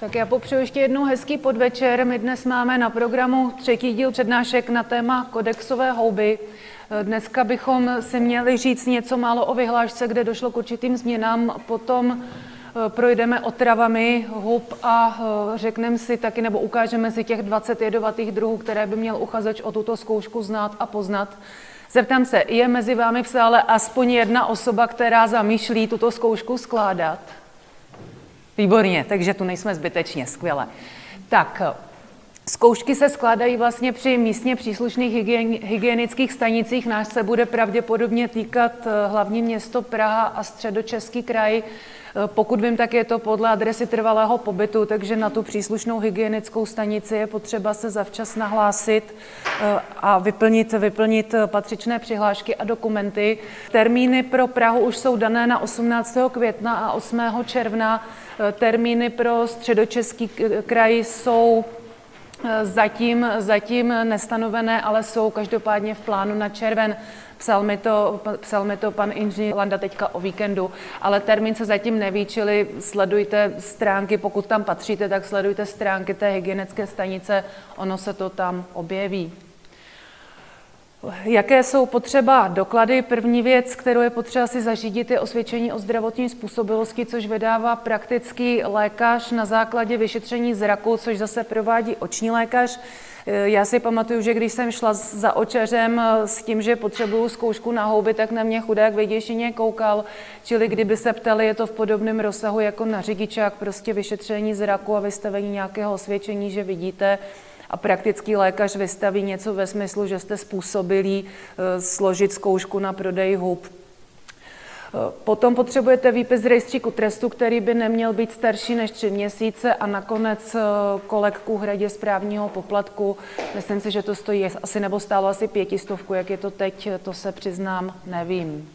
Tak já popřeju ještě jednou hezký podvečer. My dnes máme na programu třetí díl přednášek na téma kodexové houby. Dneska bychom si měli říct něco málo o vyhlášce, kde došlo k určitým změnám. Potom eh, projdeme otravami hub a eh, řekneme si taky, nebo ukážeme si těch 20 jedovatých druhů, které by měl uchazeč o tuto zkoušku znát a poznat. Zeptám se, je mezi vámi v sále aspoň jedna osoba, která zamýšlí tuto zkoušku skládat? Výborně, takže tu nejsme zbytečně, skvěle. Tak, Zkoušky se skládají vlastně při místně příslušných hygienických stanicích. Náš se bude pravděpodobně týkat eh, hlavní město Praha a středočeský kraj. Eh, pokud vím, tak je to podle adresy trvalého pobytu, takže na tu příslušnou hygienickou stanici je potřeba se zavčas nahlásit eh, a vyplnit, vyplnit patřičné přihlášky a dokumenty. Termíny pro Prahu už jsou dané na 18. května a 8. června. Termíny pro středočeský kraj jsou Zatím, zatím nestanovené, ale jsou každopádně v plánu na červen. Psal mi to, psal mi to pan inženýr Landa teďka o víkendu, ale termín se zatím neví, čili sledujte stránky, pokud tam patříte, tak sledujte stránky té hygienické stanice, ono se to tam objeví. Jaké jsou potřeba doklady? První věc, kterou je potřeba si zařídit, je osvědčení o zdravotní způsobilosti, což vydává praktický lékař na základě vyšetření zraku, což zase provádí oční lékař. Já si pamatuju, že když jsem šla za očařem s tím, že potřebuju zkoušku na houby, tak na mě chudák vědějšině koukal. Čili kdyby se ptali, je to v podobném rozsahu jako na řidičák, prostě vyšetření zraku a vystavení nějakého osvědčení, že vidíte, a praktický lékař vystaví něco ve smyslu, že jste způsobili eh, složit zkoušku na prodej hub. Eh, potom potřebujete výpis z rejstříku trestu, který by neměl být starší než tři měsíce a nakonec eh, kolek k úhradě správního poplatku. Myslím si, že to stojí asi nebo stálo asi pětistovku, jak je to teď, to se přiznám, nevím.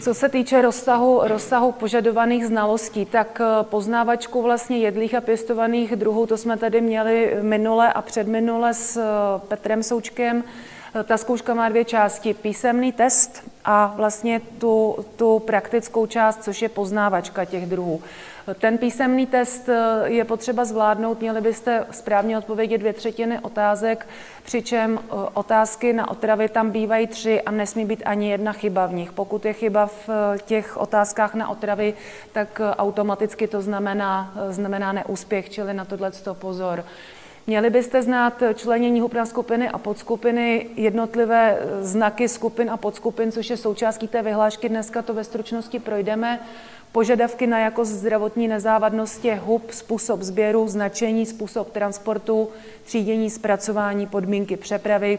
Co se týče rozsahu, rozsahu požadovaných znalostí, tak eh, poznávačku vlastně jedlých a pěstovaných druhů, to jsme tady měli minule a předminule s eh, Petrem Součkem. Ta zkouška má dvě části. Písemný test a vlastně tu, tu praktickou část, což je poznávačka těch druhů. Ten písemný test eh, je potřeba zvládnout, měli byste správně odpovědět dvě třetiny otázek, přičem eh, otázky na otravy tam bývají tři a nesmí být ani jedna chyba v nich. Pokud je chyba v eh, těch otázkách na otravy, tak automaticky to znamená, znamená neúspěch, čili na tohle pozor. Měli byste znát členění hub na skupiny a podskupiny, jednotlivé znaky skupin a podskupin, což je součástí té vyhlášky. Dneska to ve stručnosti projdeme. Požadavky na jakost zdravotní nezávadnosti hub, způsob sběru, značení, způsob transportu, třídění, zpracování, podmínky přepravy,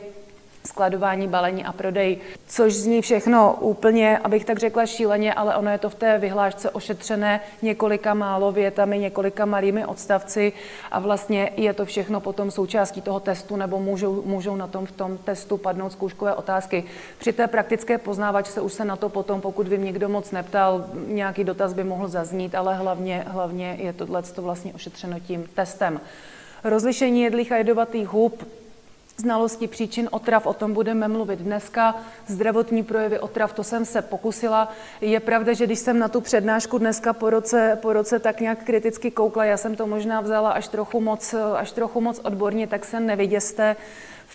skladování, balení a prodej, což zní všechno úplně, abych tak řekla šíleně, ale ono je to v té vyhlášce ošetřené několika málo větami, několika malými odstavci a vlastně je to všechno potom součástí toho testu nebo můžou, můžou na tom v tom testu padnout zkouškové otázky. Při té praktické poznávačce už se na to potom, pokud by někdo moc neptal, nějaký dotaz by mohl zaznít, ale hlavně, hlavně je tohle vlastně ošetřeno tím testem. Rozlišení jedlých a jedovatých hub, znalosti příčin otrav, o tom budeme mluvit dneska. Zdravotní projevy otrav, to jsem se pokusila. Je pravda, že když jsem na tu přednášku dneska po roce, po roce tak nějak kriticky koukla, já jsem to možná vzala až trochu moc, až trochu moc odborně, tak se neviděste.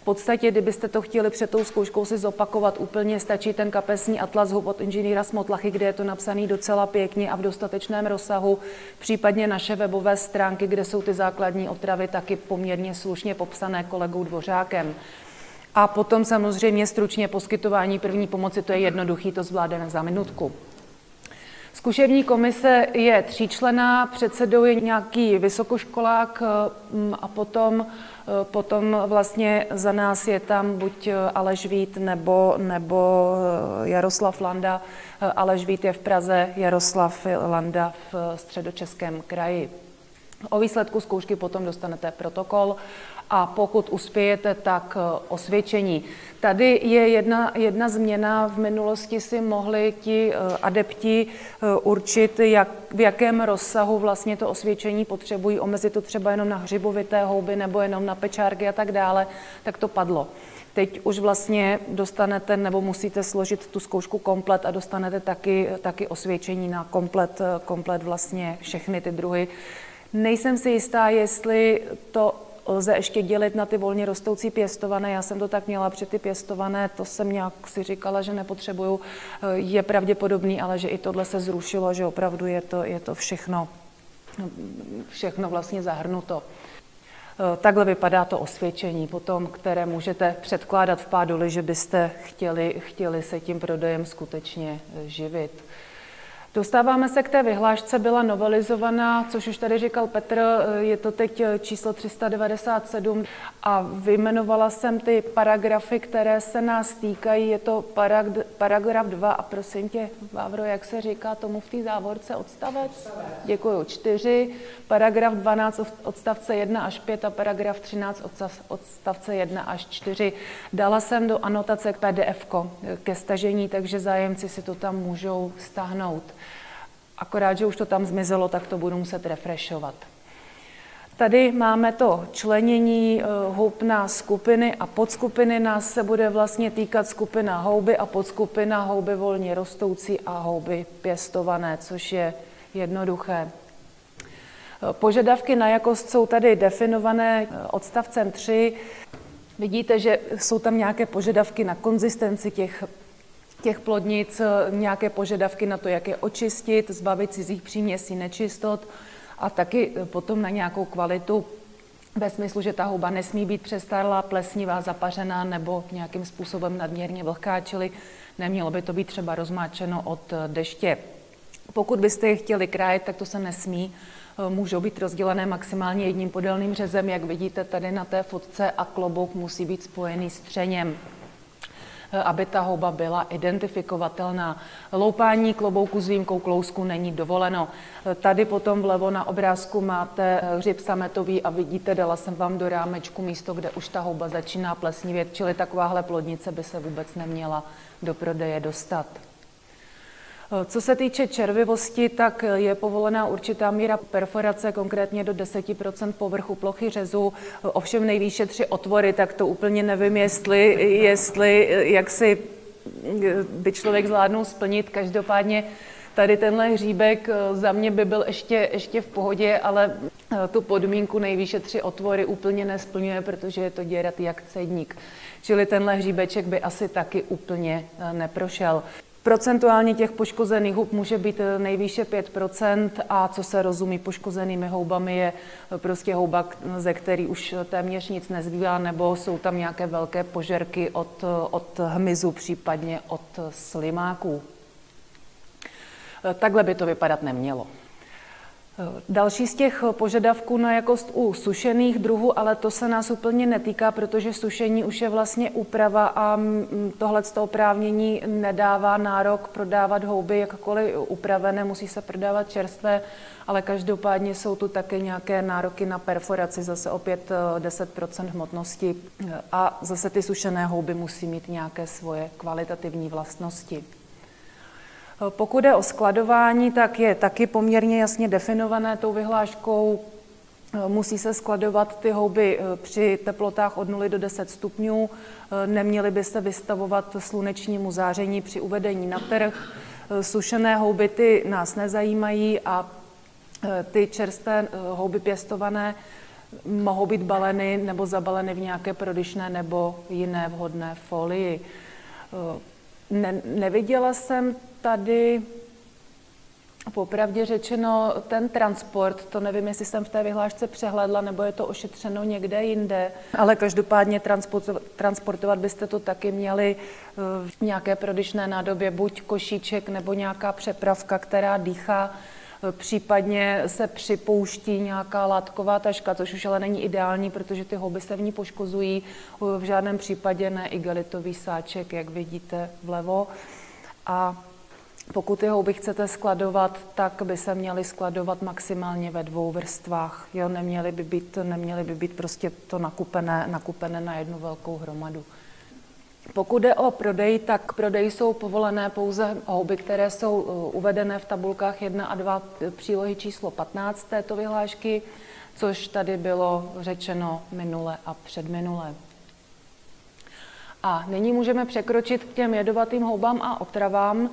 Podstatě, kdybyste to chtěli před tou zkouškou si zopakovat úplně, stačí ten kapesní atlas hub od inženýra Smotlachy, kde je to napsané docela pěkně a v dostatečném rozsahu, případně naše webové stránky, kde jsou ty základní otravy taky poměrně slušně popsané kolegou Dvořákem. A potom samozřejmě stručně poskytování první pomoci, to je jednoduchý, to zvládneme za minutku. Zkušební komise je tříčlená, předsedou je nějaký vysokoškolák mm, a potom, eh, potom vlastně za nás je tam buď eh, Aleš Vít nebo, nebo eh, Jaroslav Landa. Aleš Vít je v Praze, Jaroslav Landa v středočeském kraji. O výsledku zkoušky potom dostanete protokol a pokud uspějete, tak eh, osvědčení. Tady je jedna, jedna změna. V minulosti si mohli ti eh, adepti eh, určit, jak, v jakém rozsahu vlastně to osvědčení potřebují, omezit to třeba jenom na hřibovité houby nebo jenom na pečárky a tak dále, tak to padlo. Teď už vlastně dostanete nebo musíte složit tu zkoušku komplet a dostanete taky, taky osvědčení na komplet, komplet vlastně všechny ty druhy. Nejsem si jistá, jestli to lze ještě dělit na ty volně rostoucí pěstované. Já jsem to tak měla při ty pěstované, to jsem nějak si říkala, že nepotřebuju. Je pravděpodobný, ale že i tohle se zrušilo, že opravdu je to, je to všechno, všechno vlastně zahrnuto. Takhle vypadá to osvědčení potom, které můžete předkládat v páduli, že byste chtěli, chtěli se tím prodejem skutečně živit. Dostáváme se k té vyhlášce, byla novelizovaná, což už tady říkal Petr, je to teď číslo 397 a vyjmenovala jsem ty paragrafy, které se nás týkají. Je to parag, paragraf 2 a prosím tě, Vávro, jak se říká tomu v té závorce odstavec? Děkuju. 4, paragraf 12 odstavce 1 až 5 a paragraf 13 odstavce 1 až 4. Dala jsem do anotace PDF ke stažení, takže zájemci si to tam můžou stáhnout. Akorát, že už to tam zmizelo, tak to budu muset refreshovat. Tady máme to členění eh, houb na skupiny a podskupiny. Nás se bude vlastně týkat skupina houby a podskupina houby volně rostoucí a houby pěstované, což je jednoduché. Eh, požadavky na jakost jsou tady definované eh, odstavcem 3. Vidíte, že jsou tam nějaké požadavky na konzistenci těch těch plodnic nějaké požadavky na to, jak je očistit, zbavit cizích příměsí, nečistot a taky potom na nějakou kvalitu ve smyslu, že ta houba nesmí být přestarlá, plesnivá, zapařená nebo nějakým způsobem nadměrně vlhká, čili nemělo by to být třeba rozmáčeno od deště. Pokud byste je chtěli krájet, tak to se nesmí. Můžou být rozdělené maximálně jedním podélným řezem, jak vidíte tady na té fotce, a klobouk musí být spojený s třeněm. Eh, aby ta houba byla identifikovatelná. Loupání klobouku s výjimkou klousku není dovoleno. Eh, tady potom vlevo na obrázku máte eh, hřib sametový a vidíte, dala jsem vám do rámečku místo, kde už ta houba začíná plesnivět, čili takováhle plodnice by se vůbec neměla do prodeje dostat. Co se týče červivosti, tak je povolená určitá míra perforace, konkrétně do 10% povrchu plochy řezu, ovšem nejvýše tři otvory, tak to úplně nevím, jestli, jestli jak si by člověk zvládnul splnit. Každopádně tady tenhle hříbek za mě by byl ještě, ještě v pohodě, ale tu podmínku nejvýše tři otvory úplně nesplňuje, protože je to děrat jak cedník. Čili tenhle hříbeček by asi taky úplně neprošel. Procentuálně těch poškozených hub může být eh, nejvýše 5% a co se rozumí poškozenými houbami je eh, prostě houba, ze který už téměř nic nezbývá, nebo jsou tam nějaké velké požerky od, eh, od hmyzu, případně od slimáků. Takhle by to vypadat nemělo. Další z těch požadavků na jakost u sušených druhů, ale to se nás úplně netýká, protože sušení už je vlastně úprava a tohle z toho oprávnění nedává nárok prodávat houby jakkoliv upravené, musí se prodávat čerstvé, ale každopádně jsou tu také nějaké nároky na perforaci, zase opět 10 eh, hmotnosti a zase ty sušené houby musí mít nějaké svoje kvalitativní vlastnosti. Pokud je o skladování, tak je taky poměrně jasně definované tou vyhláškou. Musí se skladovat ty houby eh, při teplotách od 0 do 10 stupňů. Eh, neměly by se vystavovat slunečnímu záření při uvedení na trh. Eh, sušené houby ty nás nezajímají a ty čerstvé houby pěstované mohou být baleny nebo zabaleny v nějaké prodyšné nebo jiné vhodné folii. Ne, neviděla jsem tady Popravdě řečeno, ten transport, to nevím, jestli jsem v té vyhlášce přehledla, nebo je to ošetřeno někde jinde, ale každopádně transportovat, byste to taky měli eh, v nějaké prodyšné nádobě, buď košíček nebo nějaká přepravka, která dýchá, eh, případně se připouští nějaká látková taška, což už ale není ideální, protože ty houby se v ní poškozují, v žádném případě ne igelitový sáček, jak vidíte vlevo. A Pokud ty houby chcete skladovat, tak by se měly skladovat maximálně ve dvou vrstvách. Jo, neměly by být, neměly by být prostě to nakupené, nakupené na jednu velkou hromadu. Pokud jde o prodej, tak prodej jsou povolené pouze houby, které jsou uh, uvedené v tabulkách 1 a 2 přílohy číslo 15 této vyhlášky, což tady bylo řečeno minule a předminule. A nyní můžeme překročit k těm jedovatým houbám a otravám.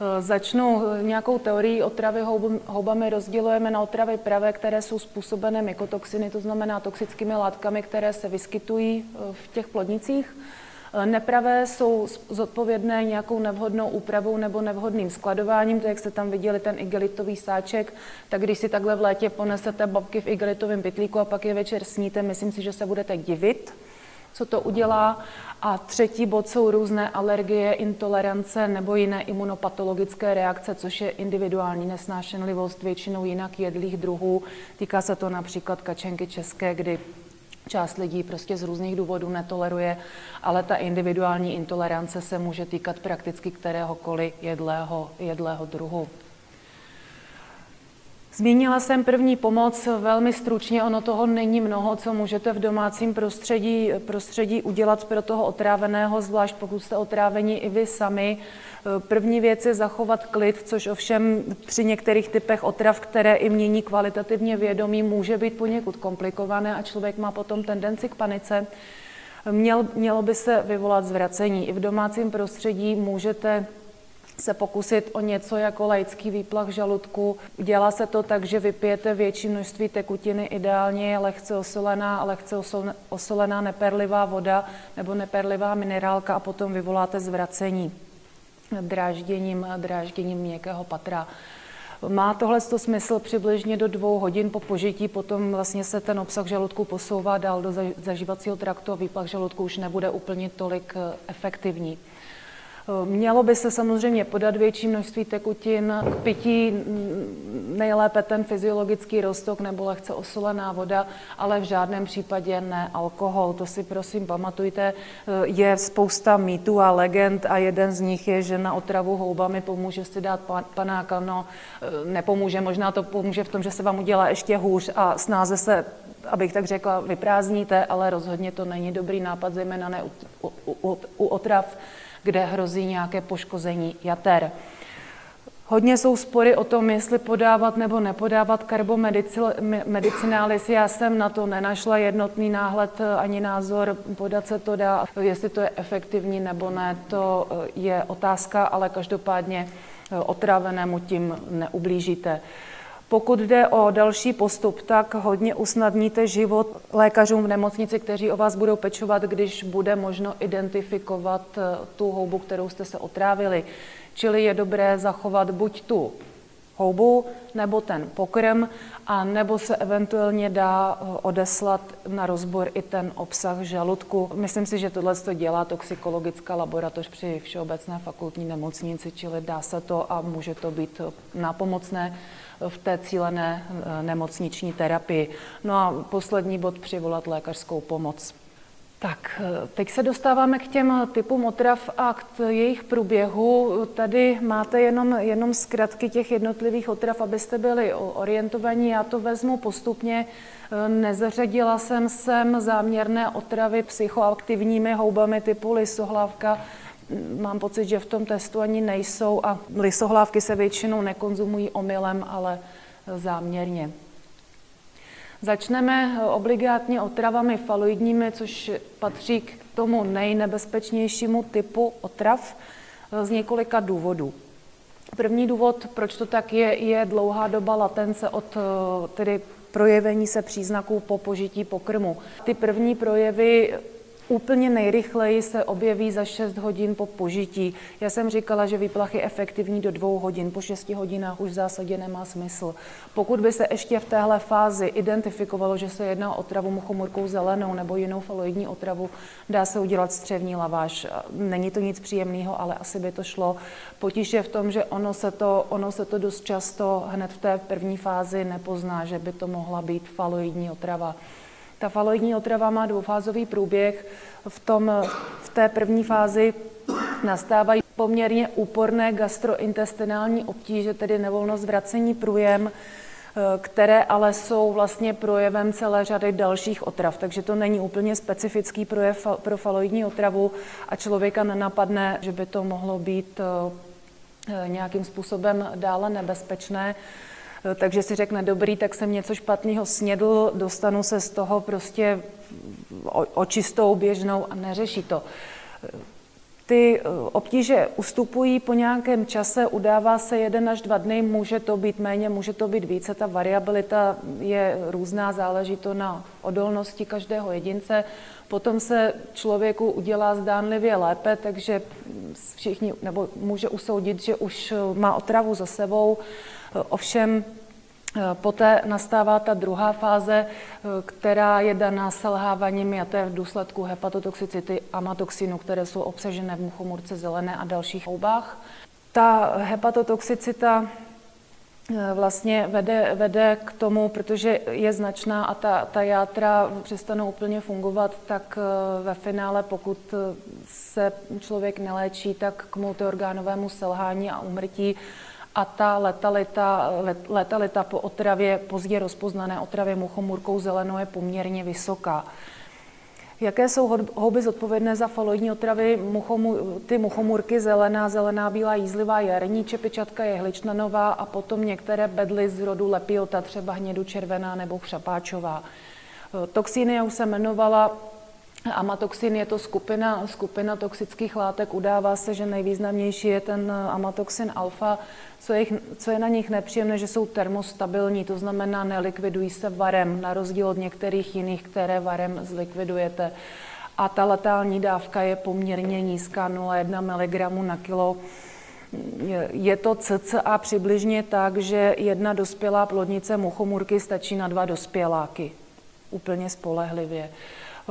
Eh, začnu nějakou teorií otravy houbami. Rozdělujeme na otravy pravé, které jsou způsobené mykotoxiny, to znamená toxickými látkami, které se vyskytují eh, v těch plodnicích. Eh, nepravé jsou zodpovědné nějakou nevhodnou úpravou nebo nevhodným skladováním, to jak jste tam viděli ten igelitový sáček, tak když si takhle v létě ponesete babky v igelitovém pytlíku a pak je večer sníte, myslím si, že se budete divit, co to udělá. A třetí bod jsou různé alergie, intolerance nebo jiné imunopatologické reakce, což je individuální nesnášenlivost většinou jinak jedlých druhů. Týká se to například kačenky české, kdy část lidí prostě z různých důvodů netoleruje, ale ta individuální intolerance se může týkat prakticky kteréhokoliv jedlého, jedlého druhu. Zmínila jsem první pomoc velmi stručně, ono toho není mnoho, co můžete v domácím prostředí, prostředí udělat pro toho otráveného, zvlášť pokud jste otráveni i vy sami. První věc je zachovat klid, což ovšem při některých typech otrav, které i mění kvalitativně vědomí, může být poněkud komplikované a člověk má potom tendenci k panice. Měl, mělo by se vyvolat zvracení. I v domácím prostředí můžete se pokusit o něco jako laický výplach žaludku. Dělá se to tak, že vypijete větší množství tekutiny, ideálně je lehce osolená, lehce osolená neperlivá voda nebo neperlivá minerálka a potom vyvoláte zvracení drážděním, drážděním měkkého patra. Má tohle smysl přibližně do dvou hodin po požití, potom vlastně se ten obsah žaludku posouvá dál do zažívacího traktu a výplach žaludku už nebude úplně tolik eh, efektivní. Mělo by se samozřejmě podat větší množství tekutin k pití, nejlépe ten fyziologický roztok nebo lehce osolená voda, ale v žádném případě ne alkohol. To si prosím pamatujte. Je spousta mýtů a legend a jeden z nich je, že na otravu houbami pomůže si dát panáka. No, nepomůže, možná to pomůže v tom, že se vám udělá ještě hůř a snáze se abych tak řekla, vyprázdníte, ale rozhodně to není dobrý nápad, zejména ne u, u, u, u otrav, kde hrozí nějaké poškození jater. Hodně jsou spory o tom, jestli podávat nebo nepodávat karbomedicinális. Já jsem na to nenašla jednotný náhled ani názor, podat se to dá. Jestli to je efektivní nebo ne, to je otázka, ale každopádně otrávenému tím neublížíte. Pokud jde o další postup, tak hodně usnadníte život lékařům v nemocnici, kteří o vás budou pečovat, když bude možno identifikovat eh, tu houbu, kterou jste se otrávili. Čili je dobré zachovat buď tu houbu nebo ten pokrm, a nebo se eventuálně dá eh, odeslat na rozbor i ten obsah žaludku. Myslím si, že tohle to dělá toxikologická laboratoř při Všeobecné fakultní nemocnici, čili dá se to a může to být nápomocné v té cílené eh, nemocniční terapii. No a poslední bod přivolat lékařskou pomoc. Tak, eh, teď se dostáváme k těm typům otrav a k jejich průběhu. Tady máte jenom, jenom zkratky těch jednotlivých otrav, abyste byli orientovaní. Já to vezmu postupně. Eh, nezařadila jsem sem záměrné otravy psychoaktivními houbami typu lisohlávka, mám pocit, že v tom testu ani nejsou a lisohlávky se většinou nekonzumují omylem, ale záměrně. Začneme obligátně otravami faloidními, což patří k tomu nejnebezpečnějšímu typu otrav z několika důvodů. První důvod, proč to tak je, je dlouhá doba latence od tedy projevení se příznaků po požití pokrmu. Ty první projevy Úplně nejrychleji se objeví za 6 hodin po požití. Já jsem říkala, že výplach je efektivní do dvou hodin. Po 6 hodinách už v zásadě nemá smysl. Pokud by se ještě v téhle fázi identifikovalo, že se jedná o otravu muchomorkou zelenou nebo jinou faloidní otravu, dá se udělat střevní laváž. Není to nic příjemného, ale asi by to šlo. Potíž je v tom, že ono se to, ono se to dost často hned v té první fázi nepozná, že by to mohla být faloidní otrava. Ta faloidní otrava má dvoufázový průběh. V, tom, v té první fázi nastávají po poměrně úporné gastrointestinální obtíže, tedy nevolnost vracení průjem, které ale jsou vlastně projevem celé řady dalších otrav. Takže to není úplně specifický projev pro faloidní otravu a člověka nenapadne, že by to mohlo být eh, nějakým způsobem dále nebezpečné. Takže si řekne, dobrý, tak jsem něco špatného snědl, dostanu se z toho prostě očistou, běžnou a neřeší to. Ty eh, obtíže ustupují po nějakém čase, udává se jeden až dva dny, může to být méně, může to být více. Ta variabilita je různá, záleží to na odolnosti každého jedince. Potom se člověku udělá zdánlivě lépe, takže všichni, nebo může usoudit, že už eh, má otravu za sebou. Eh, ovšem poté nastává ta druhá fáze, eh, která je daná to je v důsledku hepatotoxicity amatoxinu, které jsou obsažené v muchomurce zelené a dalších houbách. Ta hepatotoxicita eh, vlastně vede, vede k tomu, protože je značná a ta, ta játra přestanou úplně fungovat, tak ve finále, pokud se člověk neléčí, tak k multiorgánovému selhání a umrtí a ta letalita, letalita po otravě, pozdě rozpoznané otravě muchomurkou zelenou je poměrně vysoká. Jaké jsou houby zodpovědné za faloidní otravy? Muchomu, ty muchomurky zelená, zelená, bílá, jízlivá, jarní čepičatka, jehličnanová a potom některé bedly z rodu lepiota, třeba hnědu červená nebo chřapáčová. Toxíny, já už jsem jmenovala, Amatoxin je to skupina, skupina toxických látek. Udává se, že nejvýznamnější je ten amatoxin alfa. Co je, co je na nich nepříjemné, že jsou termostabilní, to znamená nelikvidují se varem, na rozdíl od některých jiných, které varem zlikvidujete. A ta letální dávka je poměrně nízká, 0,1 mg na kilo. Je to cca přibližně tak, že jedna dospělá plodnice muchomurky stačí na dva dospěláky. Úplně spolehlivě.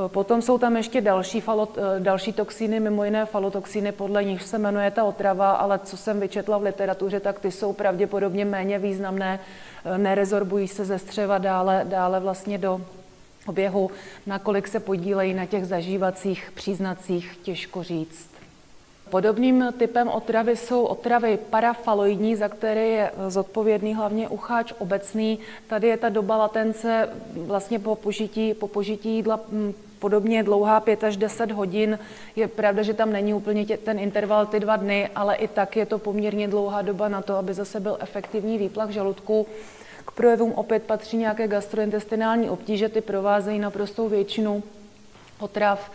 Potom jsou tam ještě další, falot, eh, další toxíny, mimo jiné falotoxíny, podle nich se jmenuje ta otrava, ale co jsem vyčetla v literatuře, tak ty jsou pravděpodobně méně významné, eh, nerezorbují se ze střeva dále, dále vlastně do oběhu, nakolik se podílejí na těch zažívacích příznacích, těžko říct. Podobným typem otravy jsou otravy parafaloidní, za které je zodpovědný hlavně ucháč obecný. Tady je ta doba latence vlastně po požití, po požití jídla mm, podobně dlouhá 5 až 10 hodin. Je pravda, že tam není úplně tě, ten interval ty dva dny, ale i tak je to poměrně dlouhá doba na to, aby zase byl efektivní výplach žaludku. K projevům opět patří nějaké gastrointestinální obtíže, ty provázejí naprostou většinu otrav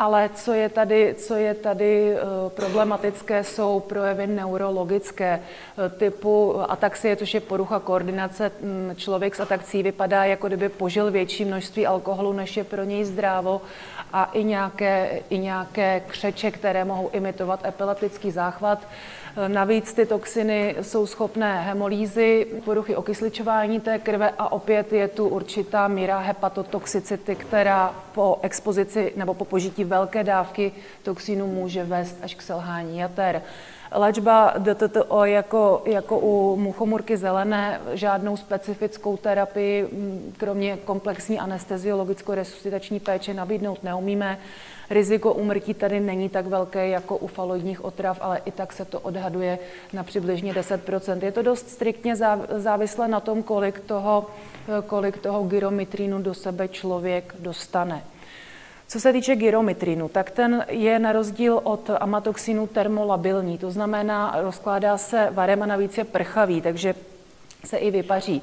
ale co je tady, co je tady eh, problematické, jsou projevy neurologické eh, typu ataxie, což je porucha koordinace. Mm, člověk s ataxí vypadá, jako kdyby požil větší množství alkoholu, než je pro něj zdrávo a i nějaké, i nějaké křeče, které mohou imitovat epileptický záchvat. Navíc ty toxiny jsou schopné hemolýzy, poruchy okysličování té krve a opět je tu určitá míra hepatotoxicity, která po expozici nebo po požití velké dávky toxinu může vést až k selhání jater. Léčba DTTO jako, jako u muchomurky zelené žádnou specifickou terapii, kromě komplexní anesteziologicko-resuscitační péče nabídnout neumíme. Riziko úmrtí tady není tak velké jako u faloidních otrav, ale i tak se to odhaduje na přibližně 10% Je to dost striktně závislé na tom, kolik toho, kolik toho gyromitrínu do sebe člověk dostane. Co se týče gyromitrinu, tak ten je na rozdíl od amatoxinu termolabilní, to znamená, rozkládá se varem a navíc je prchavý, takže se i vypaří.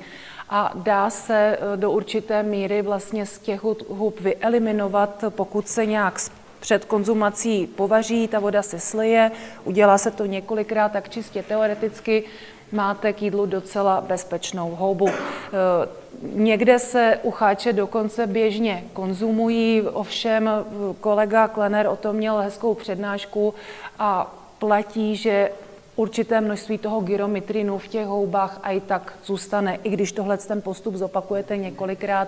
A dá se eh, do určité míry vlastně z těch hub vyeliminovat, pokud se nějak před konzumací povaří, ta voda se slije, udělá se to několikrát, tak čistě teoreticky máte k jídlu docela bezpečnou houbu. Eh, někde se ucháče dokonce běžně konzumují, ovšem kolega Klener o tom měl hezkou přednášku a platí, že určité množství toho gyromitrinu v těch houbách a i tak zůstane, i když tohle ten postup zopakujete několikrát,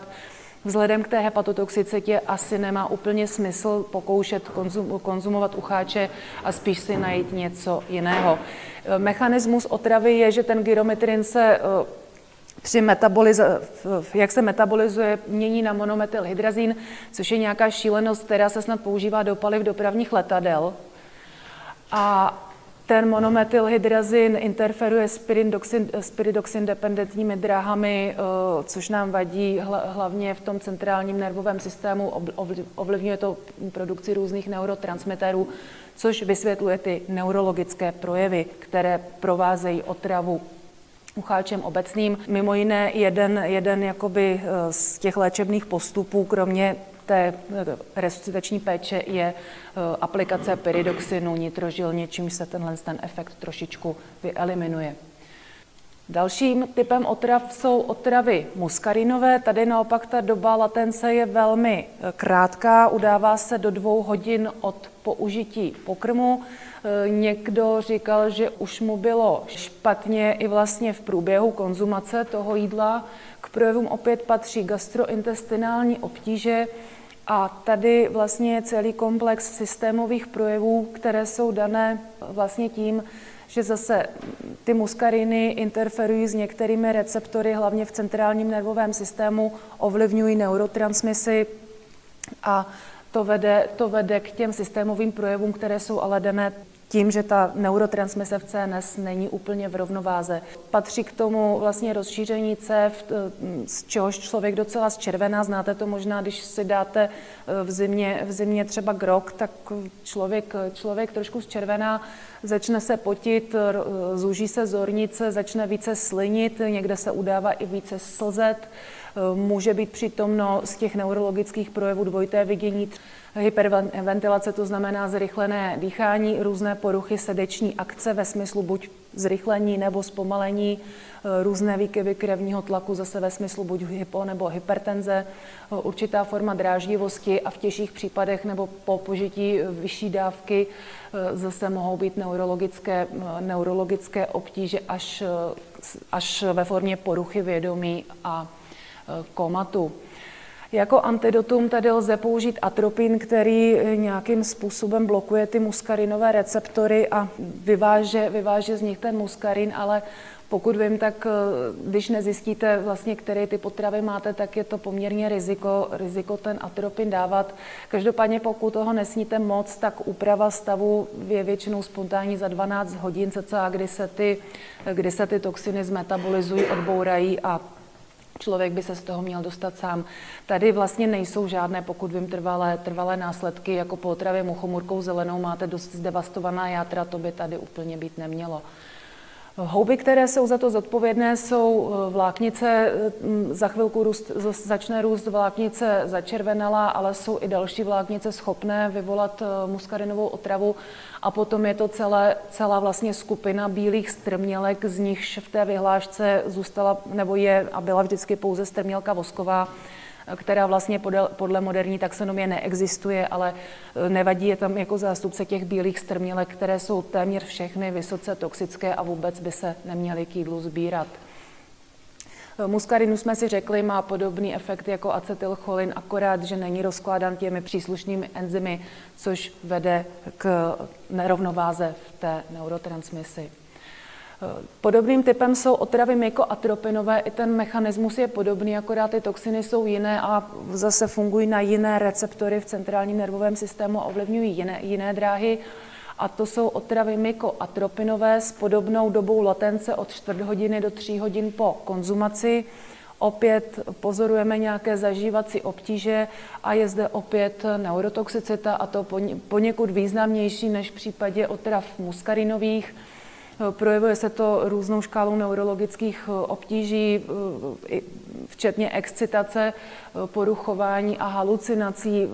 Vzhledem k té hepatotoxicitě asi nemá úplně smysl pokoušet konzum, konzumovat ucháče a spíš si najít něco jiného. Mechanismus otravy je, že ten gyrometrin se eh, při metabolize, jak se metabolizuje, mění na monometylhydrazín, což je nějaká šílenost, která se snad používá do paliv dopravních letadel. A ten monometylhydrazin interferuje s pyridoxin dependentními dráhami, což nám vadí hlavně v tom centrálním nervovém systému. Ovlivňuje to produkci různých neurotransmiterů, což vysvětluje ty neurologické projevy, které provázejí otravu ucháčem obecným. Mimo jiné jeden, jeden jakoby eh, z těch léčebných postupů, kromě té eh, resuscitační péče je eh, aplikace pyridoxinu nitrožilně, čímž se tenhle ten efekt trošičku vyeliminuje. Dalším typem otrav jsou otravy muskarinové. Tady naopak ta doba latence je velmi krátká, udává se do dvou hodin od použití pokrmu. Eh, někdo říkal, že už mu bylo špatně i vlastně v průběhu konzumace toho jídla. K projevům opět patří gastrointestinální obtíže a tady vlastně je celý komplex systémových projevů, které jsou dané vlastně tím, že zase ty muskariny interferují s některými receptory, hlavně v centrálním nervovém systému, ovlivňují neurotransmisy a to vede, to vede k těm systémovým projevům, které jsou ale dané tím, že ta neurotransmise v CNS není úplně v rovnováze. Patří k tomu vlastně rozšíření cév, z čehož člověk docela zčervená. Znáte to možná, když si dáte eh, v zimě, v zimě třeba grok, tak člověk, člověk trošku zčervená, začne se potit, zúží se zornice, začne více slinit, někde se udává i více slzet. Eh, může být přítomno z těch neurologických projevů dvojité vidění, hyperventilace, to znamená zrychlené dýchání, různé poruchy srdeční akce ve smyslu buď zrychlení nebo zpomalení, eh, různé výkyvy krevního tlaku zase ve smyslu buď hypo nebo hypertenze, eh, určitá forma dráždivosti a v těžších případech nebo po požití vyšší dávky zase mohou být neurologické, neurologické obtíže až, až ve formě poruchy vědomí a komatu. Jako antidotum tady lze použít atropin, který nějakým způsobem blokuje ty muskarinové receptory a vyváže, vyváže z nich ten muskarin, ale pokud vím, tak eh, když nezjistíte vlastně, které ty potravy máte, tak je to poměrně riziko, riziko ten atropin dávat. Každopádně pokud toho nesníte moc, tak úprava stavu je většinou spontánní za 12 hodin cca, kdy se ty, kdy se ty toxiny zmetabolizují, odbourají a člověk by se z toho měl dostat sám. Tady vlastně nejsou žádné, pokud vím, trvalé, trvalé následky, jako po otravě muchomurkou zelenou máte dost zdevastovaná játra, to by tady úplně být nemělo. Houby, které jsou za to zodpovědné, jsou eh, vláknice, mm, za chvilku růst, začne růst vláknice začervenala, ale jsou i další vláknice schopné vyvolat eh, muskarinovou otravu. A potom je to celé, celá vlastně skupina bílých strmělek, z nichž v té vyhlášce zůstala nebo je a byla vždycky pouze strmělka vosková, která vlastně podle, moderní taxonomie neexistuje, ale e, nevadí je tam jako zástupce těch bílých strmělek, které jsou téměř všechny vysoce toxické a vůbec by se neměly k jídlu sbírat. E, muskarinu jsme si řekli, má podobný efekt jako acetylcholin, akorát, že není rozkládán těmi příslušnými enzymy, což vede k nerovnováze v té neurotransmisi. Podobným typem jsou otravy mykoatropinové, i ten mechanismus je podobný, akorát ty toxiny jsou jiné a zase fungují na jiné receptory v centrálním nervovém systému a ovlivňují jiné, jiné dráhy. A to jsou otravy mykoatropinové s podobnou dobou latence od čtvrt hodiny do tří hodin po konzumaci. Opět pozorujeme nějaké zažívací obtíže a je zde opět neurotoxicita a to poněkud významnější než v případě otrav muskarinových. Projevuje se to různou škálou neurologických eh, obtíží, eh, včetně excitace, eh, poruchování a halucinací.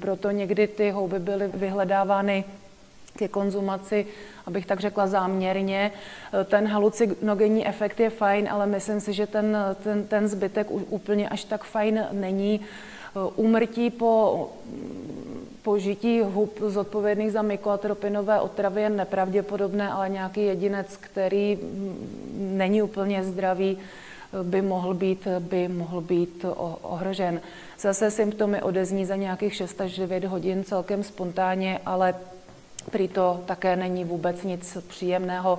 Proto někdy ty houby byly vyhledávány ke konzumaci, abych tak řekla záměrně. Ten halucinogenní efekt je fajn, ale myslím si, že ten, ten, ten zbytek úplně až tak fajn není. Úmrtí po požití hub zodpovědných za mykoatropinové otravy je nepravděpodobné, ale nějaký jedinec, který není úplně zdravý, by mohl být, by mohl být ohrožen. Zase symptomy odezní za nějakých 6 až 9 hodin celkem spontánně, ale Prý to také není vůbec nic příjemného.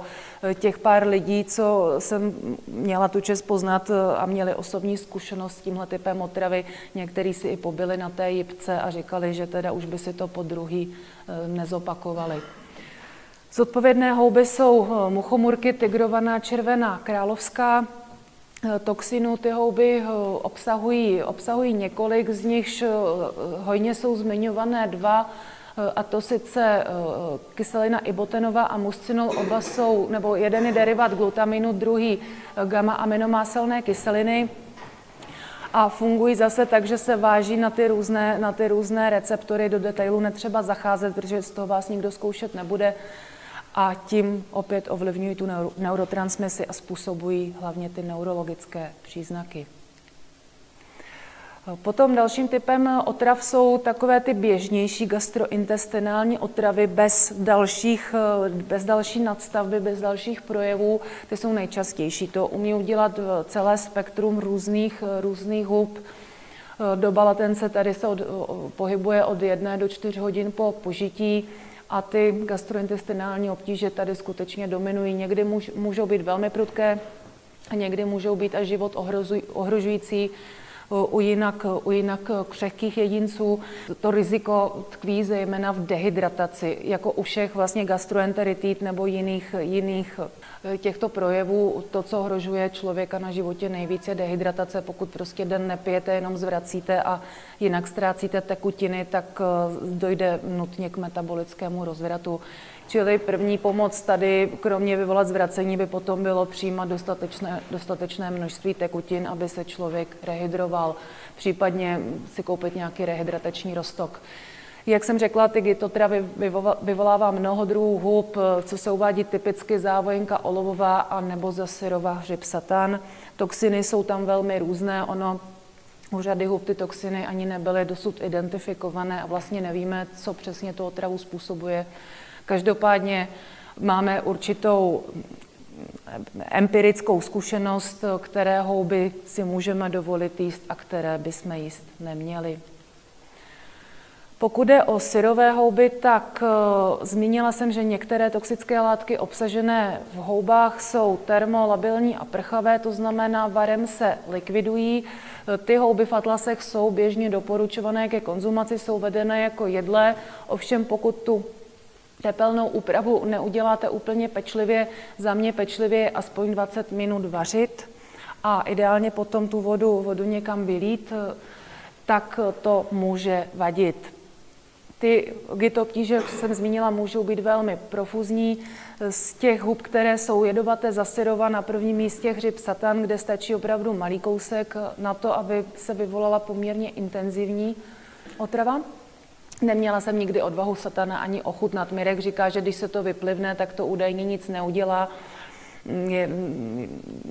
Těch pár lidí, co jsem měla tu čest poznat a měli osobní zkušenost s tímhle typem otravy, někteří si i pobyli na té jipce a říkali, že teda už by si to po druhý eh, nezopakovali. Zodpovědné houby jsou muchomurky tigrovaná červená královská, Toxinů ty houby obsahují, obsahují několik, z nichž hojně jsou zmiňované dva, a to sice kyselina ibotenová a muscinol, oba jsou, nebo jeden je derivát glutaminu, druhý gamma aminomáselné kyseliny a fungují zase tak, že se váží na ty různé, na ty různé receptory. Do detailu netřeba zacházet, protože z toho vás nikdo zkoušet nebude a tím opět ovlivňují tu neurotransmisi a způsobují hlavně ty neurologické příznaky. Potom dalším typem otrav jsou takové ty běžnější gastrointestinální otravy bez, dalších, bez další nadstavby, bez dalších projevů. Ty jsou nejčastější. To umí udělat celé spektrum různých, různých hub. Doba latence tady se od, pohybuje od jedné do čtyř hodin po požití a ty gastrointestinální obtíže tady skutečně dominují. Někdy můžou být velmi prudké, někdy můžou být až život ohrožující u jinak, u jinak křehkých jedinců. To riziko tkví zejména v dehydrataci, jako u všech vlastně gastroenteritit nebo jiných, jiných eh, těchto projevů. To, co ohrožuje člověka na životě nejvíce, je dehydratace. Pokud prostě den nepijete, jenom zvracíte a jinak ztrácíte tekutiny, tak eh, dojde nutně k metabolickému rozvratu. Čili první pomoc tady, kromě vyvolat zvracení, by potom bylo přijímat dostatečné, dostatečné množství tekutin, aby se člověk rehydroval, případně si koupit nějaký rehydratační rostok. Jak jsem řekla, ty gytotravy vyvolává mnoho druhů hub, co se uvádí typicky závojenka olovová a nebo zasyrová hřib satan. Toxiny jsou tam velmi různé, ono u řady hub ty toxiny ani nebyly dosud identifikované a vlastně nevíme, co přesně tu otravu způsobuje. Každopádně máme určitou empirickou zkušenost, které houby si můžeme dovolit jíst a které bychom jíst neměli. Pokud jde o syrové houby, tak uh, zmínila jsem, že některé toxické látky obsažené v houbách jsou termolabilní a prchavé, to znamená, varem se likvidují. Ty houby v atlasech jsou běžně doporučované ke konzumaci, jsou vedené jako jedlé, ovšem pokud tu tepelnou úpravu neuděláte úplně pečlivě, za mě pečlivě aspoň 20 minut vařit a ideálně potom tu vodu, vodu někam vylít, tak to může vadit. Ty gytoptíže, jak jsem zmínila, můžou být velmi profuzní. Z těch hub, které jsou jedovaté zasyrova, na prvním místě hřib satan, kde stačí opravdu malý kousek na to, aby se vyvolala poměrně intenzivní otrava. Neměla jsem nikdy odvahu satana ani ochutnat. Mirek říká, že když se to vyplivne, tak to údajně nic neudělá.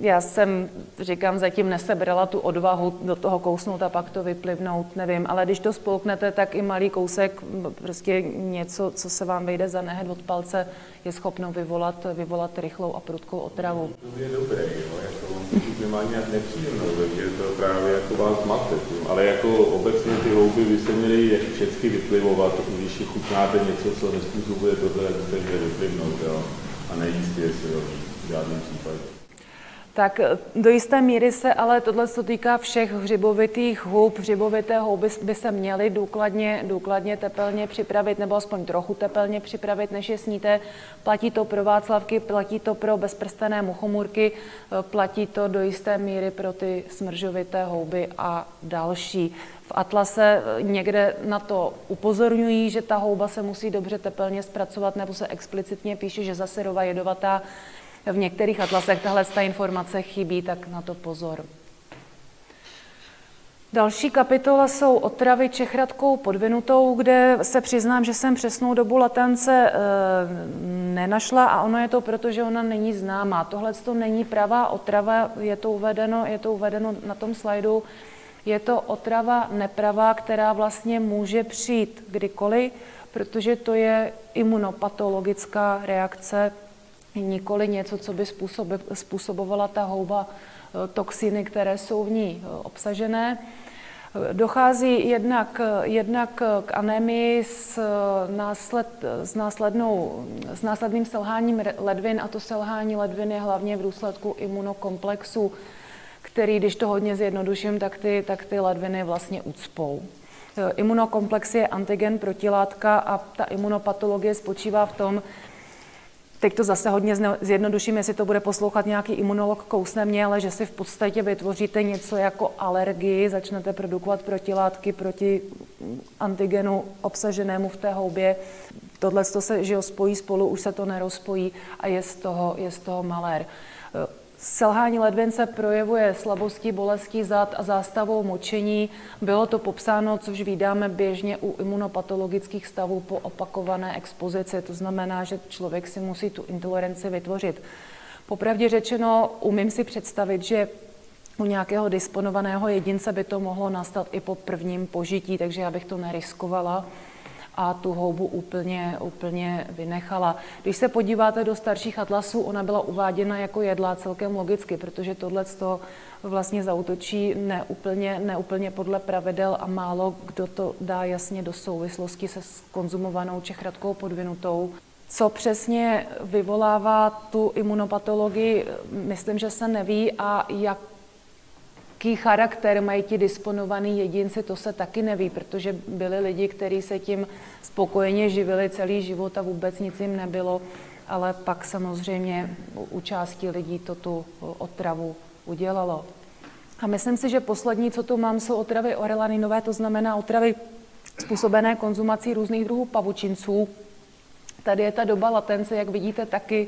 Já jsem, říkám, zatím nesebrala tu odvahu do toho kousnout a pak to vyplivnout, nevím. Ale když to spolknete, tak i malý kousek, prostě něco, co se vám vejde za nehed od palce, je schopno vyvolat, vyvolat rychlou a prudkou otravu. To je dobré, jo, jako nemá nějak nepříjemnou, takže to právě jako vás mate. Ale jako obecně ty houby by se měly všechny vyplivovat, když chutnáte něco, co nespůsobuje tohle, jak měli vyplivnout, jo, a nejíst je si žádném případě. Tak eh, do jisté míry se ale tohle se týká všech hřibovitých hub. Hřibovité houby by se měly důkladně, důkladně tepelně připravit, nebo aspoň trochu tepelně připravit, než je sníte. Platí to pro Václavky, platí to pro bezprstené muchomůrky, eh, platí to do jisté míry pro ty smržovité houby a další. V Atlase eh, někde na to upozorňují, že ta houba se musí dobře tepelně zpracovat, nebo se explicitně píše, že zasyrová jedovatá v některých atlasech tahle ta informace chybí, tak na to pozor. Další kapitola jsou otravy čechratkou podvinutou, kde se přiznám, že jsem přesnou dobu latence e, nenašla a ono je to proto, že ona není známá. Tohle to není pravá otrava, je to uvedeno, je to uvedeno na tom slajdu. Je to otrava nepravá, která vlastně může přijít kdykoliv, protože to je imunopatologická reakce nikoli něco, co by způsobovala ta houba eh, toxiny, které jsou v ní eh, obsažené. Dochází jednak, jednak k anémii s, násled, s, následnou, s následným selháním ledvin a to selhání ledvin je hlavně v důsledku imunokomplexu, který, když to hodně zjednoduším, tak ty, tak ty ledviny vlastně ucpou. Eh, imunokomplex je antigen protilátka a ta imunopatologie spočívá v tom, teď to zase hodně zjednoduším, jestli to bude poslouchat nějaký imunolog, kousne mě, ale že si v podstatě vytvoříte něco jako alergii, začnete produkovat protilátky proti antigenu obsaženému v té houbě. Tohle se že jo, spojí spolu, už se to nerozpojí a je z toho, je z toho malér. Selhání ledvin se projevuje slabostí, bolestí zad a zástavou močení. Bylo to popsáno, což vydáme běžně u imunopatologických stavů po opakované expozici. To znamená, že člověk si musí tu intoleranci vytvořit. Popravdě řečeno, umím si představit, že u nějakého disponovaného jedince by to mohlo nastat i po prvním požití, takže já bych to neriskovala a tu houbu úplně, úplně vynechala. Když se podíváte do starších atlasů, ona byla uváděna jako jedlá celkem logicky, protože tohle to vlastně zautočí neúplně, neúplně podle pravidel a málo kdo to dá jasně do souvislosti se konzumovanou čechratkou podvinutou. Co přesně vyvolává tu imunopatologii, myslím, že se neví a jak jaký charakter mají ti disponovaní jedinci, to se taky neví, protože byli lidi, kteří se tím spokojeně živili celý život a vůbec nic jim nebylo, ale pak samozřejmě u části lidí to tu otravu udělalo. A myslím si, že poslední, co tu mám, jsou otravy orelaninové, to znamená otravy způsobené konzumací různých druhů pavučinců. Tady je ta doba latence, jak vidíte, taky,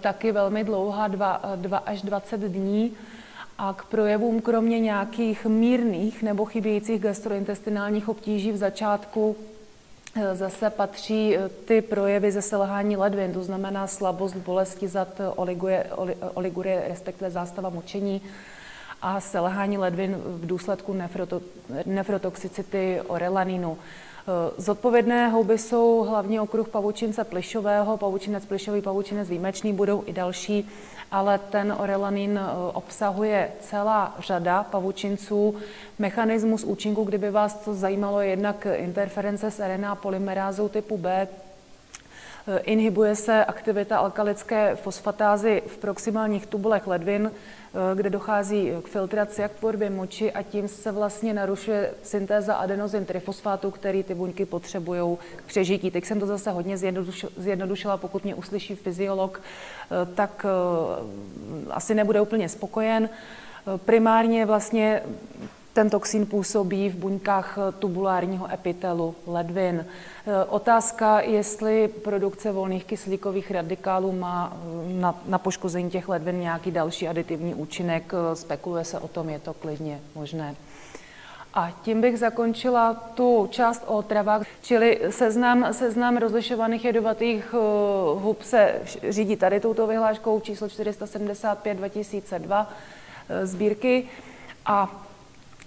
taky velmi dlouhá, 2 až 20 dní. A k projevům kromě nějakých mírných nebo chybějících gastrointestinálních obtíží v začátku eh, zase patří eh, ty projevy ze selhání ledvin, to znamená slabost, bolesti zad, oligurie, oligurie respektive zástava močení a selhání ledvin v důsledku nefroto, nefrotoxicity orelaninu. Eh, zodpovědné houby jsou hlavně okruh pavučince plišového, pavučinec plišový, pavučinec výjimečný, budou i další ale ten orelanin eh, obsahuje celá řada pavučinců. Mechanismus účinku, kdyby vás to zajímalo, je jednak interference s RNA polymerázou typu B, eh, Inhibuje se aktivita alkalické fosfatázy v proximálních tubulech ledvin, kde dochází k filtraci a k tvorbě moči a tím se vlastně narušuje syntéza adenozin trifosfátu, který ty buňky potřebují k přežití. Teď jsem to zase hodně zjednodušila, pokud mě uslyší fyziolog, eh, tak eh, asi nebude úplně spokojen. Primárně vlastně ten toxín působí v buňkách tubulárního epitelu ledvin. E, otázka, jestli produkce volných kyslíkových radikálů má e, na, na poškození těch ledvin nějaký další aditivní účinek. E, spekuluje se o tom, je to klidně možné. A tím bych zakončila tu část o otravách, čili seznam, seznam rozlišovaných jedovatých hub se řídí tady touto vyhláškou číslo 475 2002 sbírky a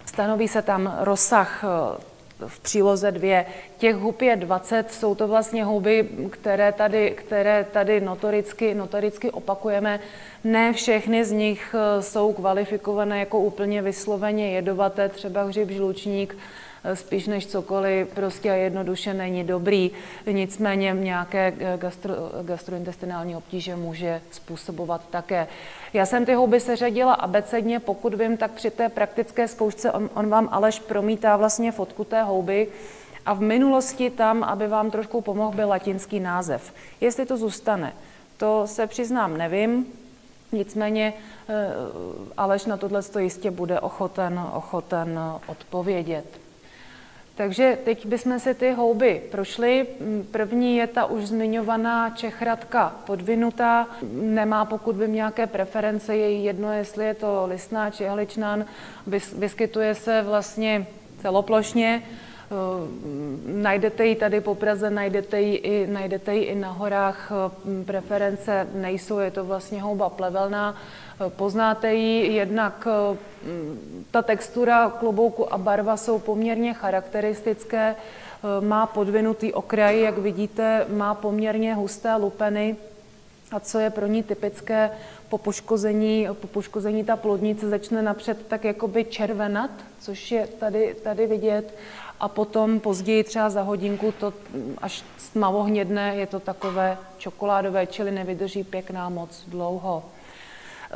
Stanoví se tam rozsah eh, v příloze dvě. Těch hub je 20, jsou to vlastně houby, které tady, které tady notoricky, notoricky opakujeme. Ne všechny z nich eh, jsou kvalifikované jako úplně vysloveně jedovaté, třeba hřib žlučník, spíš než cokoliv, prostě jednoduše není dobrý. Nicméně nějaké gastro, gastrointestinální obtíže může způsobovat také. Já jsem ty houby seřadila abecedně, pokud vím, tak při té praktické zkoušce on, on vám Aleš promítá vlastně fotku té houby, a v minulosti tam, aby vám trošku pomohl, byl latinský název. Jestli to zůstane, to se přiznám, nevím. Nicméně eh, Aleš na tohle jistě bude ochoten, ochoten odpovědět. Takže teď bychom si ty houby prošli. První je ta už zmiňovaná čechratka podvinutá. Nemá, pokud by nějaké preference, je jedno, jestli je to listná či hličnan. Vyskytuje se vlastně celoplošně. Najdete ji tady po Praze, najdete ji i, najdete ji i na horách. Preference nejsou, je to vlastně houba plevelná. Poznáte ji jednak, eh, ta textura klobouku a barva jsou poměrně charakteristické, eh, má podvinutý okraj, jak vidíte, má poměrně husté lupeny a co je pro ní typické, po poškození, po poškození ta plodnice začne napřed tak jakoby červenat, což je tady, tady vidět a potom později třeba za hodinku to až stmavohnědné, je to takové čokoládové, čili nevydrží pěkná moc dlouho.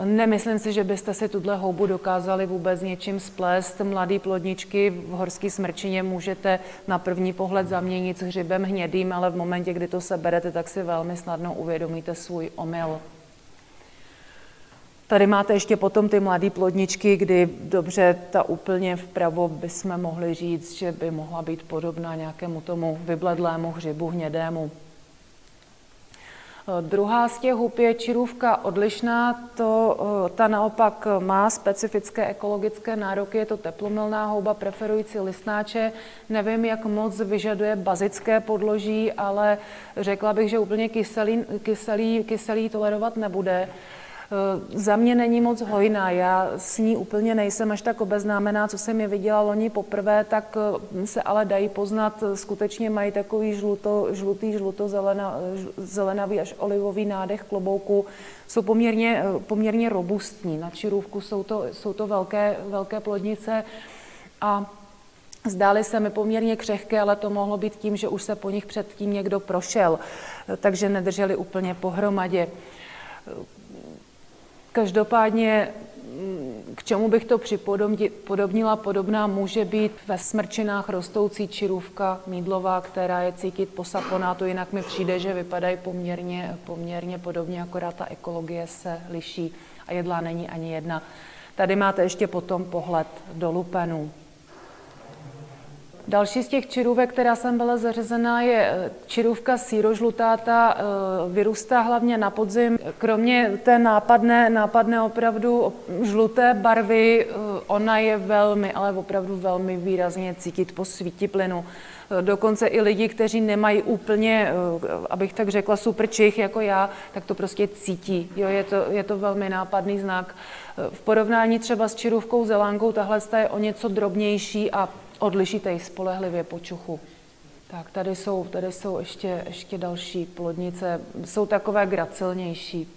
Nemyslím si, že byste si tuhle houbu dokázali vůbec něčím splést. Mladý plodničky v horské smrčině můžete na první pohled zaměnit s hřibem hnědým, ale v momentě, kdy to seberete, tak si velmi snadno uvědomíte svůj omyl. Tady máte ještě potom ty mladé plodničky, kdy dobře, ta úplně vpravo bychom mohli říct, že by mohla být podobná nějakému tomu vybledlému hřibu hnědému. Druhá z těch hub je čirůvka odlišná, to, eh, ta naopak má specifické ekologické nároky, je to teplomilná houba preferující listnáče. Nevím, jak moc vyžaduje bazické podloží, ale řekla bych, že úplně kyselý, kyselý, kyselý tolerovat nebude. Eh, za mě není moc hojná, já s ní úplně nejsem až tak obeznámená, co jsem je viděla loni poprvé, tak eh, se ale dají poznat, skutečně mají takový žluto, žlutý, žluto-zelenavý až olivový nádech klobouku, jsou poměrně, eh, poměrně robustní, na čirůvku jsou to, jsou to velké, velké plodnice a Zdály se mi poměrně křehké, ale to mohlo být tím, že už se po nich předtím někdo prošel, takže nedrželi úplně pohromadě. Každopádně mm, k čemu bych to připodobnila, podobná může být ve smrčinách rostoucí čirůvka mídlová, která je cítit po saponátu, jinak mi přijde, že vypadají poměrně, poměrně podobně, akorát ta ekologie se liší a jedlá není ani jedna. Tady máte ještě potom pohled do lupenů. Další z těch čirůvek, která jsem byla zařazená, je eh, čirůvka sírožlutáta. Eh, vyrůstá hlavně na podzim. Kromě té nápadné, nápadné opravdu žluté barvy, eh, ona je velmi, ale opravdu velmi výrazně cítit po svítiplinu. Dokonce i lidi, kteří nemají úplně, abych tak řekla, super čich jako já, tak to prostě cítí. Jo, je, to, je to velmi nápadný znak. V porovnání třeba s čirůvkou zelánkou, tahle je o něco drobnější a odlišíte ji spolehlivě po čuchu. Tak tady jsou, tady jsou ještě, ještě další plodnice, jsou takové gracilnější.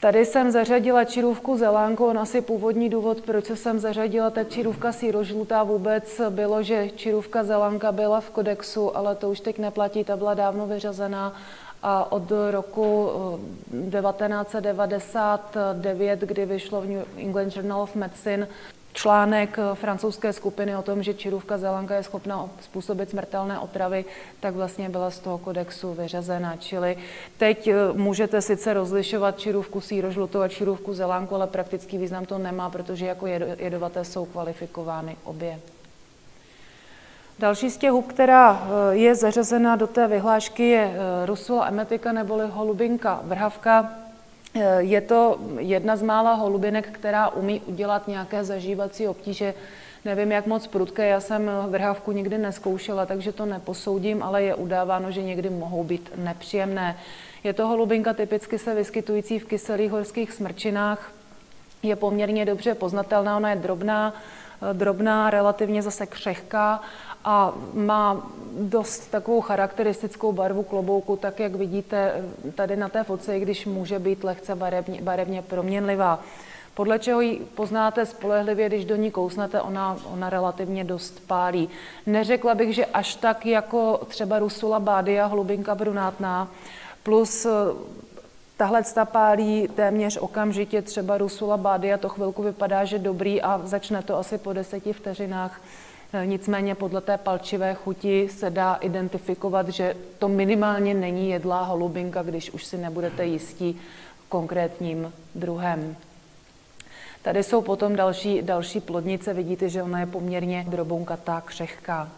Tady jsem zařadila čirůvku zelánku, on asi původní důvod, proč jsem zařadila ta čirůvka sírožlutá vůbec bylo, že čirůvka zelánka byla v kodexu, ale to už teď neplatí, ta byla dávno vyřazená a od roku 1999, eh, kdy vyšlo v New England Journal of Medicine článek eh, francouzské skupiny o tom, že čirůvka zelanka je schopna způsobit smrtelné otravy, tak vlastně byla z toho kodexu vyřazena. Čili teď eh, můžete sice rozlišovat čirůvku sírožlutou a čirůvku zelánku, ale praktický význam to nemá, protože jako jedovaté jsou kvalifikovány obě. Další z těch hub, která eh, je zařazena do té vyhlášky, je Rusula emetika neboli holubinka vrhavka. Eh, je to jedna z mála holubinek, která umí udělat nějaké zažívací obtíže. Nevím, jak moc prudké, já jsem vrhávku nikdy neskoušela, takže to neposoudím, ale je udáváno, že někdy mohou být nepříjemné. Je to holubinka typicky se vyskytující v kyselých horských smrčinách. Je poměrně dobře poznatelná, ona je drobná, eh, drobná, relativně zase křehká a má dost takovou charakteristickou barvu klobouku, tak jak vidíte tady na té fotce, i když může být lehce barevně, barevně proměnlivá. Podle čeho ji poznáte spolehlivě, když do ní kousnete, ona, ona relativně dost pálí. Neřekla bych, že až tak jako třeba Rusula bádia, hlubinka brunátná, plus eh, Tahle pálí téměř okamžitě, třeba Rusula bádia, to chvilku vypadá, že dobrý a začne to asi po deseti vteřinách Eh, nicméně podle té palčivé chuti se dá identifikovat, že to minimálně není jedlá holubinka, když už si nebudete jistí konkrétním druhem. Tady jsou potom další, další plodnice, vidíte, že ona je poměrně drobounkatá, křehká.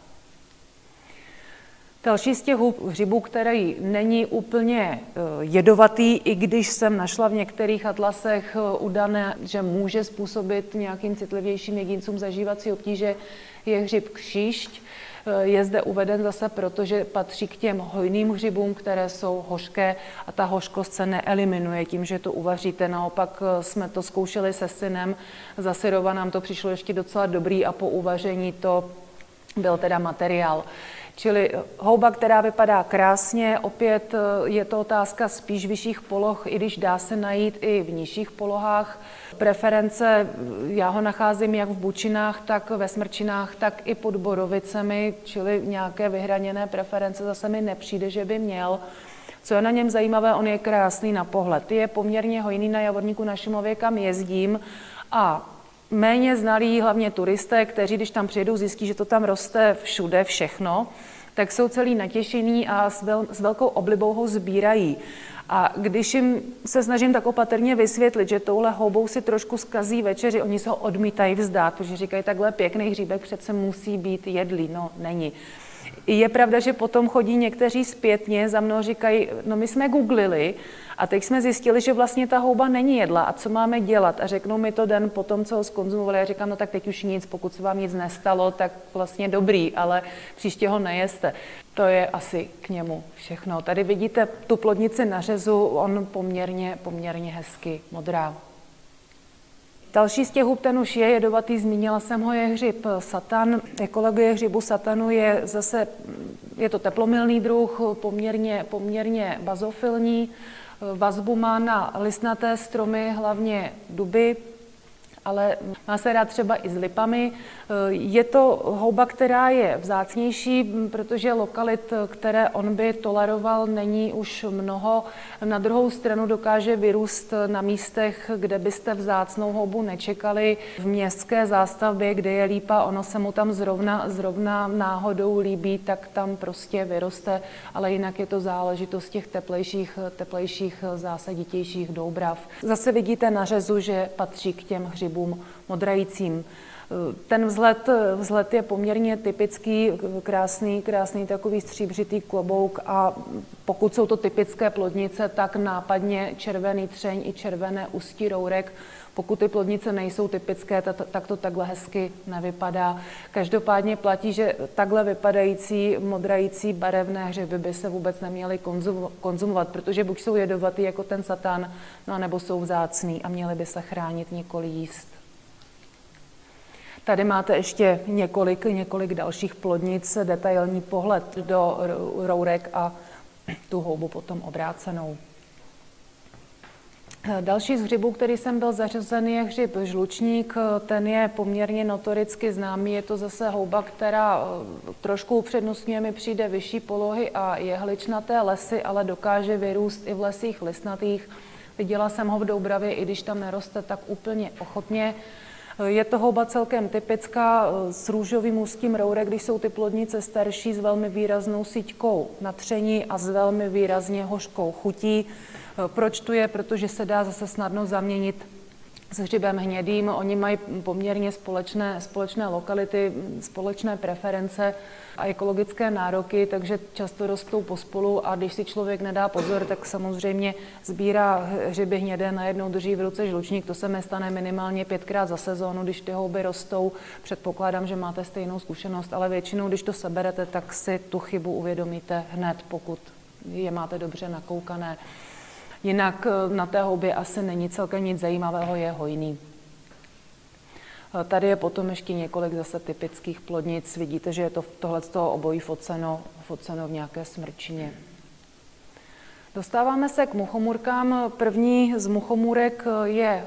Další z těch hřibů, který není úplně eh, jedovatý, i když jsem našla v některých atlasech eh, udané, že může způsobit nějakým citlivějším jedincům zažívací obtíže, je hřib kříšť. Eh, je zde uveden zase proto, že patří k těm hojným hřibům, které jsou hořké a ta hořkost se neeliminuje tím, že to uvaříte. Naopak jsme to zkoušeli se synem, za nám to přišlo ještě docela dobrý a po uvaření to byl teda materiál. Čili houba, která vypadá krásně, opět eh, je to otázka spíš vyšších poloh, i když dá se najít i v nižších polohách. Preference, já ho nacházím jak v bučinách, tak ve smrčinách, tak i pod borovicemi, čili nějaké vyhraněné preference zase mi nepřijde, že by měl. Co je na něm zajímavé, on je krásný na pohled. Je poměrně hojný na Javorníku na Šimově, kam jezdím a méně znalí hlavně turisté, kteří když tam přijedou, zjistí, že to tam roste všude, všechno, tak jsou celý natěšení a s, vel, s velkou oblibou ho sbírají. A když jim se snažím tak opatrně vysvětlit, že touhle houbou si trošku skazí večeři, oni se ho odmítají vzdát, protože říkají, takhle pěkný hříbek přece musí být jedlý. No, není. Je pravda, že potom chodí někteří zpětně, za mnou říkají, no my jsme googlili a teď jsme zjistili, že vlastně ta houba není jedla a co máme dělat. A řeknou mi to den po tom, co ho skonzumovali. Já říkám, no tak teď už nic, pokud se vám nic nestalo, tak vlastně dobrý, ale příště ho nejeste. To je asi k němu všechno. Tady vidíte tu plodnici na řezu, on poměrně, poměrně hezky modrá. Další z těch hub, ten už je jedovatý, zmínila jsem ho, je hřib satan. Ekologie hřibu satanu je zase, je to teplomilný druh, poměrně, poměrně bazofilní. Vazbu má na listnaté stromy, hlavně duby, ale má se rád třeba i s lipami. Je to houba, která je vzácnější, protože lokalit, které on by toleroval, není už mnoho. Na druhou stranu dokáže vyrůst na místech, kde byste vzácnou houbu nečekali. V městské zástavbě, kde je lípa, ono se mu tam zrovna, zrovna náhodou líbí, tak tam prostě vyroste, ale jinak je to záležitost těch teplejších, teplejších zásaditějších doubrav. Zase vidíte na řezu, že patří k těm hřibům modrajícím. Ten vzhled, vzhled je poměrně typický, krásný, krásný takový stříbřitý klobouk a pokud jsou to typické plodnice, tak nápadně červený třeň i červené ústí rourek. Pokud ty plodnice nejsou typické, tak to takhle hezky nevypadá. Každopádně platí, že takhle vypadající, modrající barevné hřeby by se vůbec neměly konzumovat, protože buď jsou jedovatý jako ten satan, no nebo jsou vzácný a měly by se chránit, nikoli jíst. Tady máte ještě několik, několik dalších plodnic, detailní pohled do rourek a tu houbu potom obrácenou. Další z hřibů, který jsem byl zařazen, je hřib žlučník. Ten je poměrně notoricky známý. Je to zase houba, která eh, trošku upřednostňuje mi přijde vyšší polohy a jehličnaté lesy, ale dokáže vyrůst i v lesích listnatých. Viděla jsem ho v Doubravě, i když tam neroste tak úplně ochotně. Je to houba celkem typická eh, s růžovým úzkým rourek, když jsou ty plodnice starší s velmi výraznou síťkou natření a s velmi výrazně hořkou chutí. Proč tu je? Protože se dá zase snadno zaměnit s hřibem hnědým. Oni mají poměrně společné, společné lokality, společné preference a ekologické nároky, takže často rostou pospolu a když si člověk nedá pozor, tak samozřejmě sbírá hřiby hnědé, najednou drží v ruce žlučník. To se mi stane minimálně pětkrát za sezónu, když ty houby rostou. Předpokládám, že máte stejnou zkušenost, ale většinou, když to seberete, tak si tu chybu uvědomíte hned, pokud je máte dobře nakoukané. Jinak eh, na té houbě asi není celkem nic zajímavého, je hojný. Eh, tady je potom ještě několik zase typických plodnic. Vidíte, že je to tohle z toho obojí foceno, foceno v nějaké smrčině. Dostáváme se k muchomůrkám. První z muchomůrek eh, je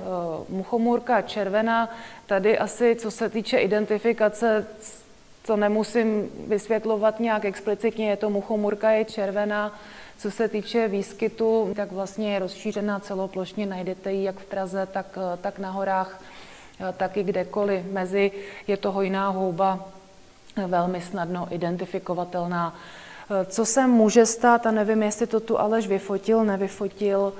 muchomůrka červená. Tady asi, co se týče identifikace, to nemusím vysvětlovat nějak explicitně, je to muchomůrka, je červená. Co se týče výskytu, tak vlastně je rozšířená celoplošně, najdete ji jak v Praze, tak, tak na horách, tak i kdekoliv. Mezi je to hojná houba, velmi snadno identifikovatelná. Co se může stát, a nevím, jestli to tu Aleš vyfotil, nevyfotil,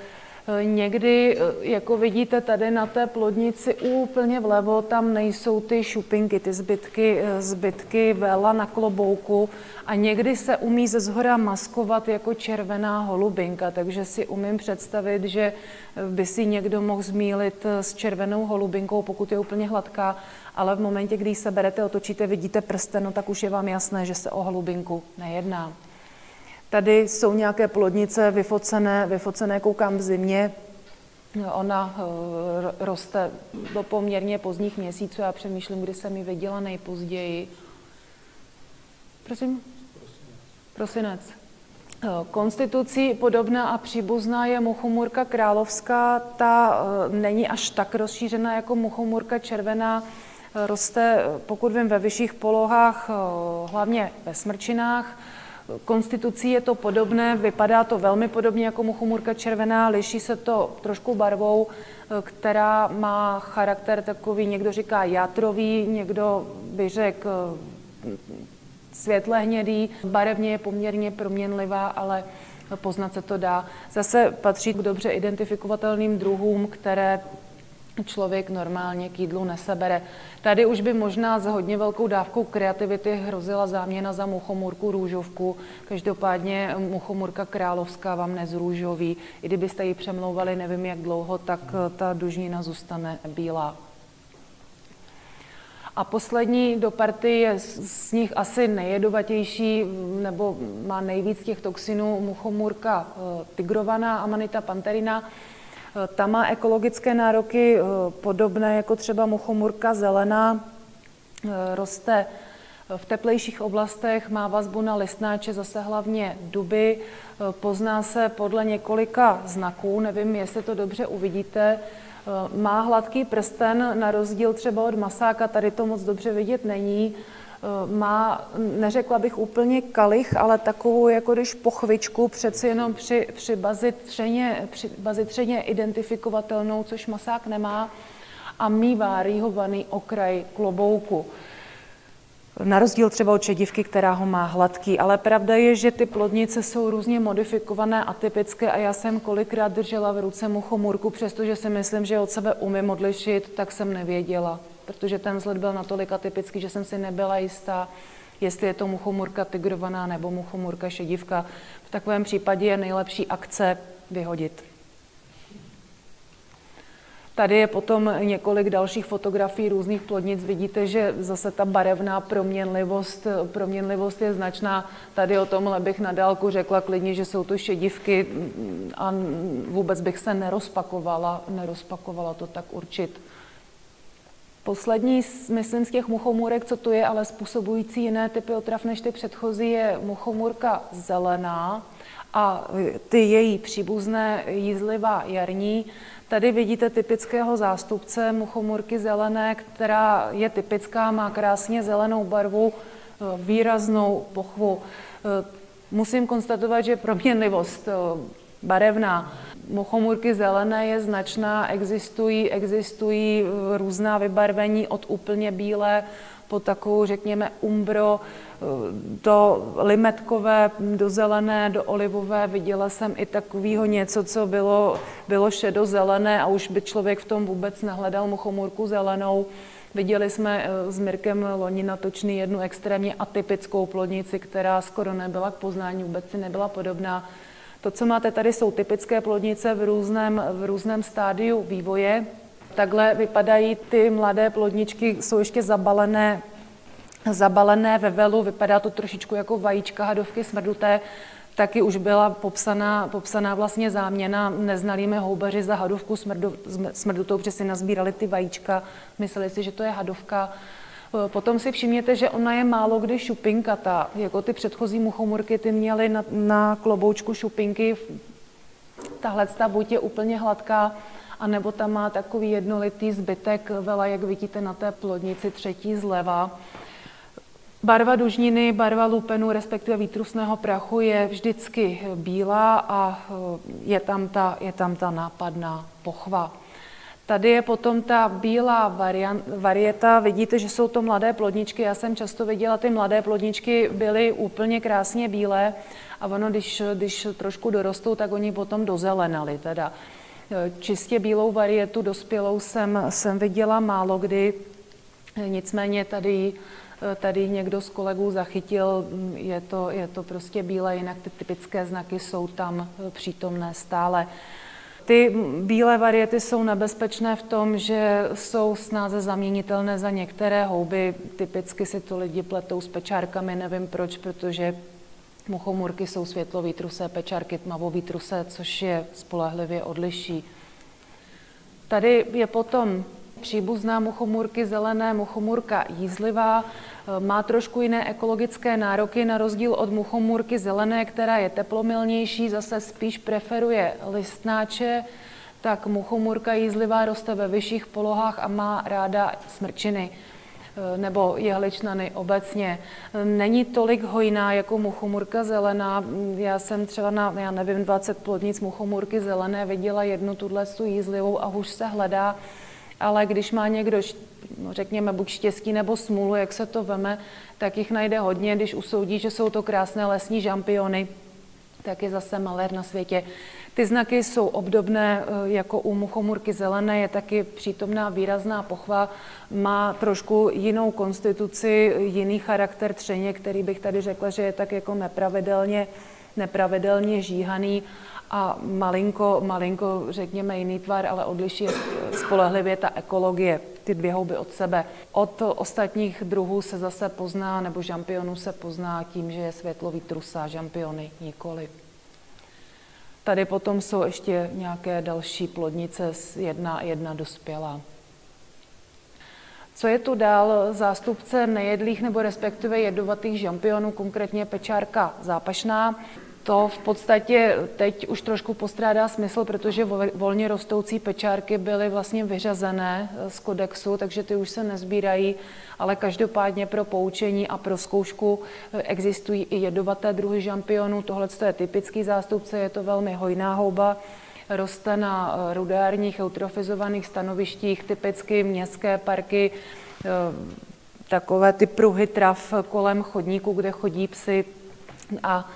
Někdy, jako vidíte tady na té plodnici úplně vlevo, tam nejsou ty šupinky, ty zbytky, zbytky vela na klobouku a někdy se umí ze zhora maskovat jako červená holubinka, takže si umím představit, že by si někdo mohl zmílit s červenou holubinkou, pokud je úplně hladká, ale v momentě, kdy se berete, otočíte, vidíte prsten, no tak už je vám jasné, že se o holubinku nejedná. Tady jsou nějaké plodnice vyfocené, vyfocené koukám v zimě. Ona eh, roste do poměrně pozdních měsíců. Já přemýšlím, kdy jsem ji viděla nejpozději. Prosím? Prosinec. Eh, konstitucí podobná a příbuzná je muchomůrka královská. Ta eh, není až tak rozšířená jako muchomůrka červená. Roste, pokud vím, ve vyšších polohách, hlavně ve smrčinách Konstitucí je to podobné, vypadá to velmi podobně jako muchomurka červená, liší se to trošku barvou, která má charakter takový, někdo říká játrový, někdo by řekl světle hnědý, barevně je poměrně proměnlivá, ale poznat se to dá. Zase patří k dobře identifikovatelným druhům, které člověk normálně k jídlu nesebere. Tady už by možná s hodně velkou dávkou kreativity hrozila záměna za muchomurku růžovku. Každopádně muchomurka královská vám nezrůžoví. I kdybyste ji přemlouvali nevím jak dlouho, tak ta dužnina zůstane bílá. A poslední do party je z nich asi nejjedovatější, nebo má nejvíc těch toxinů muchomůrka eh, tigrovaná, Amanita panterina. Eh, ta má ekologické nároky eh, podobné jako třeba muchomůrka zelená. Roste v teplejších oblastech, má vazbu na listnáče, zase hlavně duby. Pozná se podle několika znaků, nevím, jestli to dobře uvidíte. Eh, má hladký prsten, na rozdíl třeba od masáka, tady to moc dobře vidět není. Eh, má, neřekla bych úplně kalich, ale takovou, jako když pochvičku, přeci jenom při, při, bazitřeně, při bazitřeně identifikovatelnou, což masák nemá, a mývá rýhovaný okraj klobouku. Na rozdíl třeba od čedivky, která ho má hladký. Ale pravda je, že ty plodnice jsou různě modifikované, atypické a já jsem kolikrát držela v ruce muchomurku, přestože si myslím, že od sebe umím odlišit, tak jsem nevěděla. Protože ten vzhled byl natolik atypický, že jsem si nebyla jistá, jestli je to muchomurka tigrovaná nebo muchomurka šedivka. V takovém případě je nejlepší akce vyhodit. Tady je potom několik dalších fotografií různých plodnic. Vidíte, že zase ta barevná proměnlivost, proměnlivost je značná. Tady o tomhle bych na dálku řekla klidně, že jsou to šedivky a vůbec bych se nerozpakovala, nerozpakovala to tak určit. Poslední, myslím, z těch muchomůrek, co tu je, ale způsobující jiné typy otrav než ty předchozí, je muchomůrka zelená a ty její příbuzné jízlivá jarní. Tady vidíte typického zástupce muchomurky zelené, která je typická, má krásně zelenou barvu, eh, výraznou pochvu. Eh, musím konstatovat, že proměnlivost eh, barevná muchomurky zelené je značná, existují, existují různá vybarvení od úplně bílé po takovou, řekněme, umbro, do limetkové, do zelené, do olivové. Viděla jsem i takového něco, co bylo, bylo šedozelené a už by člověk v tom vůbec nehledal muchomůrku zelenou. Viděli jsme eh, s Mirkem loni natočný jednu extrémně atypickou plodnici, která skoro nebyla k poznání, vůbec si nebyla podobná. To, co máte tady, jsou typické plodnice v různém, v různém stádiu vývoje. Takhle vypadají ty mladé plodničky, jsou ještě zabalené zabalené ve velu, vypadá to trošičku jako vajíčka hadovky smrduté, taky už byla popsaná, popsaná vlastně záměna neznalými houbaři za hadovku smrdu, smrdutou, protože si nazbírali ty vajíčka, mysleli si, že to je hadovka. Potom si všimněte, že ona je málo kdy šupinkatá, jako ty předchozí muchomurky, ty měly na, na kloboučku šupinky, tahle ta buď je úplně hladká, anebo tam má takový jednolitý zbytek vela, jak vidíte na té plodnici třetí zleva. Barva dužniny, barva lupenu, respektive výtrusného prachu je vždycky bílá a eh, je tam ta, je tam ta nápadná pochva. Tady je potom ta bílá varieta, vidíte, že jsou to mladé plodničky, já jsem často viděla, ty mladé plodničky byly úplně krásně bílé a ono, když, když trošku dorostou, tak oni potom dozelenali teda. Čistě bílou varietu dospělou jsem, jsem viděla málo kdy, nicméně tady tady někdo z kolegů zachytil, je to, je to prostě bílé, jinak ty typické znaky jsou tam přítomné stále. Ty bílé variety jsou nebezpečné v tom, že jsou snáze zaměnitelné za některé houby. Typicky si to lidi pletou s pečárkami, nevím proč, protože muchomurky jsou světlovýtrusé, pečárky tmavovýtrusé, což je spolehlivě odliší. Tady je potom příbuzná muchomurky zelené, muchomurka jízlivá, má trošku jiné ekologické nároky, na rozdíl od muchomůrky zelené, která je teplomilnější, zase spíš preferuje listnáče, tak muchomůrka jízlivá roste ve vyšších polohách a má ráda smrčiny. nebo jehličnany obecně. Není tolik hojná jako muchomurka zelená. Já jsem třeba na, já nevím, 20 plodnic muchomurky zelené viděla jednu tuhle tu jízlivou a už se hledá ale když má někdo, no řekněme, buď štěstí nebo smůlu, jak se to veme, tak jich najde hodně. Když usoudí, že jsou to krásné lesní žampiony, tak je zase malér na světě. Ty znaky jsou obdobné eh, jako u muchomurky zelené, je taky přítomná výrazná pochva, má trošku jinou konstituci, jiný charakter třeně, který bych tady řekla, že je tak jako nepravidelně, nepravidelně žíhaný a malinko, malinko, řekněme, jiný tvar, ale odliší spolehlivě ta ekologie, ty dvě houby od sebe. Od ostatních druhů se zase pozná, nebo žampionů se pozná tím, že je světlový trusa, žampiony nikoli. Tady potom jsou ještě nějaké další plodnice, jedna, jedna dospělá. Co je tu dál? Zástupce nejedlých nebo respektive jedovatých žampionů, konkrétně pečárka zápašná. To v podstatě teď už trošku postrádá smysl, protože volně rostoucí pečárky byly vlastně vyřazené z kodexu, takže ty už se nezbírají, ale každopádně pro poučení a pro zkoušku existují i jedovaté druhy žampionů. Tohle je typický zástupce, je to velmi hojná houba, roste na rudeárních eutrofizovaných stanovištích, typicky městské parky, takové ty pruhy trav kolem chodníku, kde chodí psy a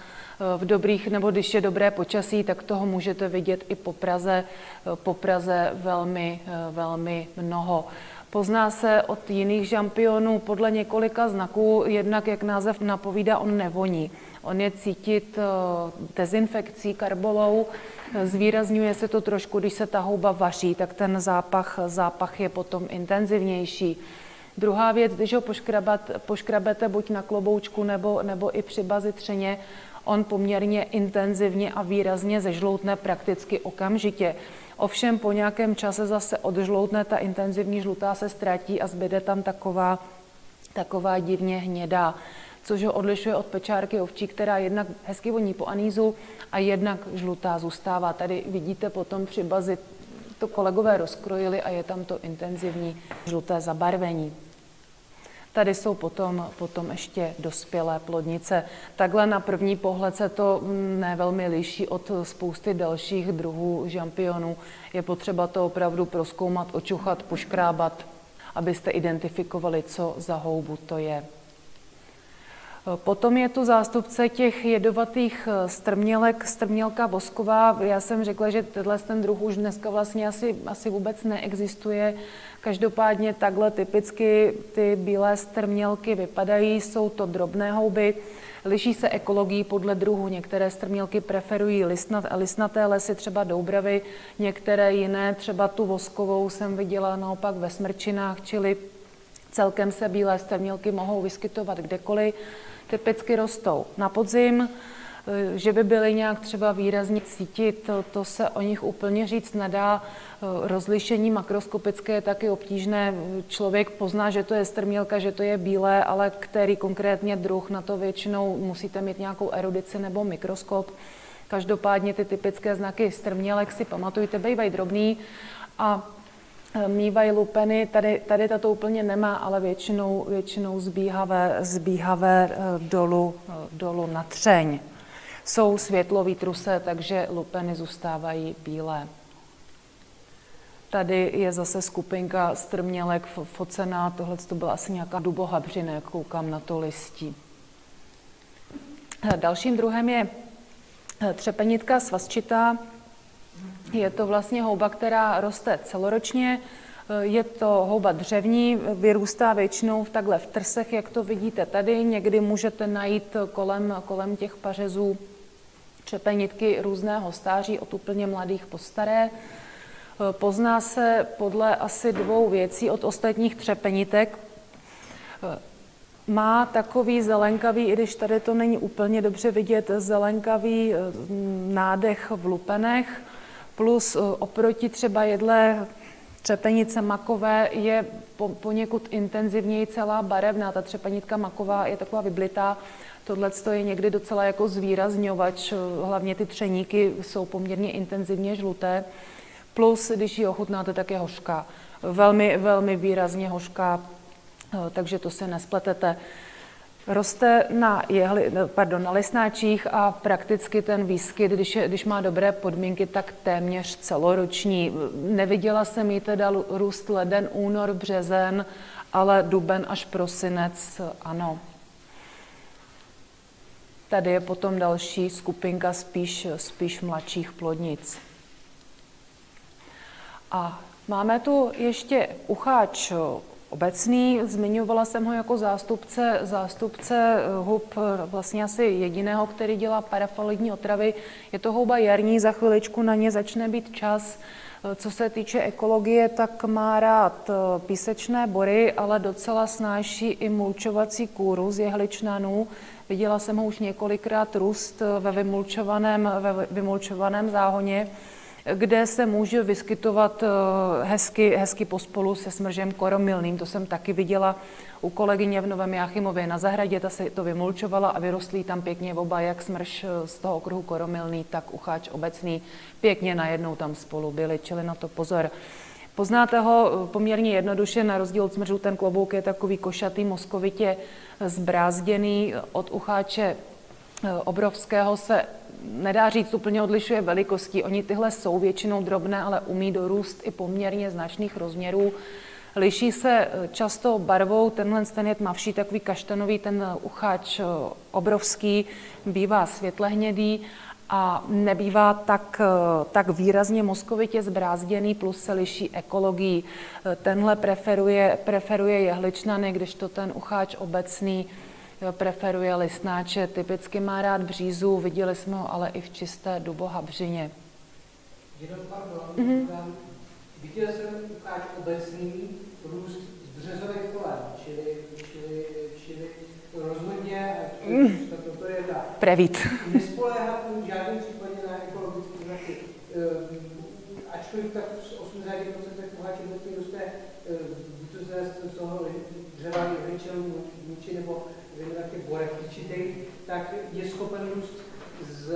v dobrých, nebo když je dobré počasí, tak toho můžete vidět i po Praze, po Praze velmi, velmi mnoho. Pozná se od jiných žampionů podle několika znaků, jednak jak název napovídá, on nevoní. On je cítit eh, dezinfekcí karbolou, zvýrazňuje se to trošku, když se ta houba vaří, tak ten zápach, zápach je potom intenzivnější. Druhá věc, když ho poškrabete buď na kloboučku nebo, nebo i při bazi třeně, on poměrně intenzivně a výrazně zežloutne prakticky okamžitě. Ovšem po nějakém čase zase odžloutne, ta intenzivní žlutá se ztratí a zbyde tam taková, taková divně hnědá což ho odlišuje od pečárky ovčí, která jednak hezky voní po anízu a jednak žlutá zůstává. Tady vidíte potom při bazi, to kolegové rozkrojili a je tam to intenzivní žluté zabarvení. Tady jsou potom, potom ještě dospělé plodnice. Takhle na první pohled se to nevelmi liší od spousty dalších druhů žampionů. Je potřeba to opravdu proskoumat, očuchat, poškrábat, abyste identifikovali, co za houbu to je. Potom je tu zástupce těch jedovatých eh, strmělek, strmělka vosková. Já jsem řekla, že tenhle ten druh už dneska vlastně asi, asi vůbec neexistuje. Každopádně takhle typicky ty bílé strmělky vypadají, jsou to drobné houby. Liší se ekologií podle druhu. Některé strmělky preferují listnat, listnaté lesy, třeba Doubravy, některé jiné, třeba tu voskovou jsem viděla naopak ve smrčinách, čili celkem se bílé strmělky mohou vyskytovat kdekoliv typicky rostou na podzim, eh, že by byly nějak třeba výrazně cítit, to, to se o nich úplně říct nedá. Eh, rozlišení makroskopické je taky obtížné. Člověk pozná, že to je strmělka, že to je bílé, ale který konkrétně druh, na to většinou musíte mít nějakou erudici nebo mikroskop. Každopádně ty typické znaky strmělek si pamatujte, bývají drobný a mývají lupeny, tady, tady tato úplně nemá, ale většinou, většinou zbíhavé, zbíhavé eh, dolů, eh, dolů na třeň. Jsou světlový truse, takže lupeny zůstávají bílé. Tady je zase skupinka strmělek focená, tohle to byla asi nějaká dubohabřina, koukám na to listí. Dalším druhem je eh, třepenitka svazčitá, je to vlastně houba, která roste celoročně. Je to houba dřevní, vyrůstá většinou v takhle v trsech, jak to vidíte tady. Někdy můžete najít kolem, kolem těch pařezů čepenitky různého stáří, od úplně mladých po staré. Pozná se podle asi dvou věcí od ostatních třepenitek. Má takový zelenkavý, i když tady to není úplně dobře vidět, zelenkavý nádech v lupenech plus eh, oproti třeba jedle třepenice makové je po, poněkud intenzivněji celá barevná. Ta třepenitka maková je taková vyblitá. Tohle je někdy docela jako zvýrazňovač, hlavně ty třeníky jsou poměrně intenzivně žluté. Plus, když ji ochutnáte, tak je hořká. Velmi, velmi výrazně hořká takže to se nespletete. Roste na, jehli, pardon, na lesnáčích a prakticky ten výskyt, když, je, když má dobré podmínky, tak téměř celoroční. Neviděla jsem jí teda růst leden, únor, březen, ale duben až prosinec, ano. Tady je potom další skupinka spíš, spíš mladších plodnic. A máme tu ještě ucháč obecný. Zmiňovala jsem ho jako zástupce, zástupce hub vlastně asi jediného, který dělá parafalidní otravy. Je to houba jarní, za chviličku na ně začne být čas. Co se týče ekologie, tak má rád písečné bory, ale docela snáší i mulčovací kůru z jehličnanů. Viděla jsem ho už několikrát růst ve vymulčovaném, ve vymulčovaném záhoně kde se může vyskytovat eh, hezky, hezky pospolu se smržem koromilným. To jsem taky viděla u kolegyně v Novém Jáchymově na zahradě, ta se to vymulčovala a vyrostlí tam pěkně oba, jak smrš eh, z toho okruhu koromilný, tak ucháč obecný. Pěkně najednou tam spolu byli, čili na to pozor. Poznáte ho eh, poměrně jednoduše, na rozdíl od smržů ten klobouk je takový košatý, moskovitě zbrázděný. Od ucháče obrovského se nedá říct, úplně odlišuje velikostí. Oni tyhle jsou většinou drobné, ale umí dorůst i poměrně značných rozměrů. Liší se eh, často barvou, tenhle ten je tmavší, takový kaštanový, ten ucháč eh, obrovský, bývá světle hnědý a nebývá tak, eh, tak výrazně mozkovitě zbrázděný, plus se liší ekologií. Tenhle preferuje, preferuje jehličnany, když to ten ucháč obecný preferuje listnáče, typicky má rád břízu, viděli jsme ho ale i v čisté dubohabřině. Jenom pardon, mm-hmm. viděl jsem ukáž obecný růst z březových kolem, čili, čili, čili rozhodně, mm. to je ta. Prevít. Nespoléhat v žádném případě na ekologické znaky. Ehm, ačkoliv tak z 80% uháče roste buď to z toho dřeva, jehličel, nebo nějaký borek ličitý, tak je schopen růst z, z,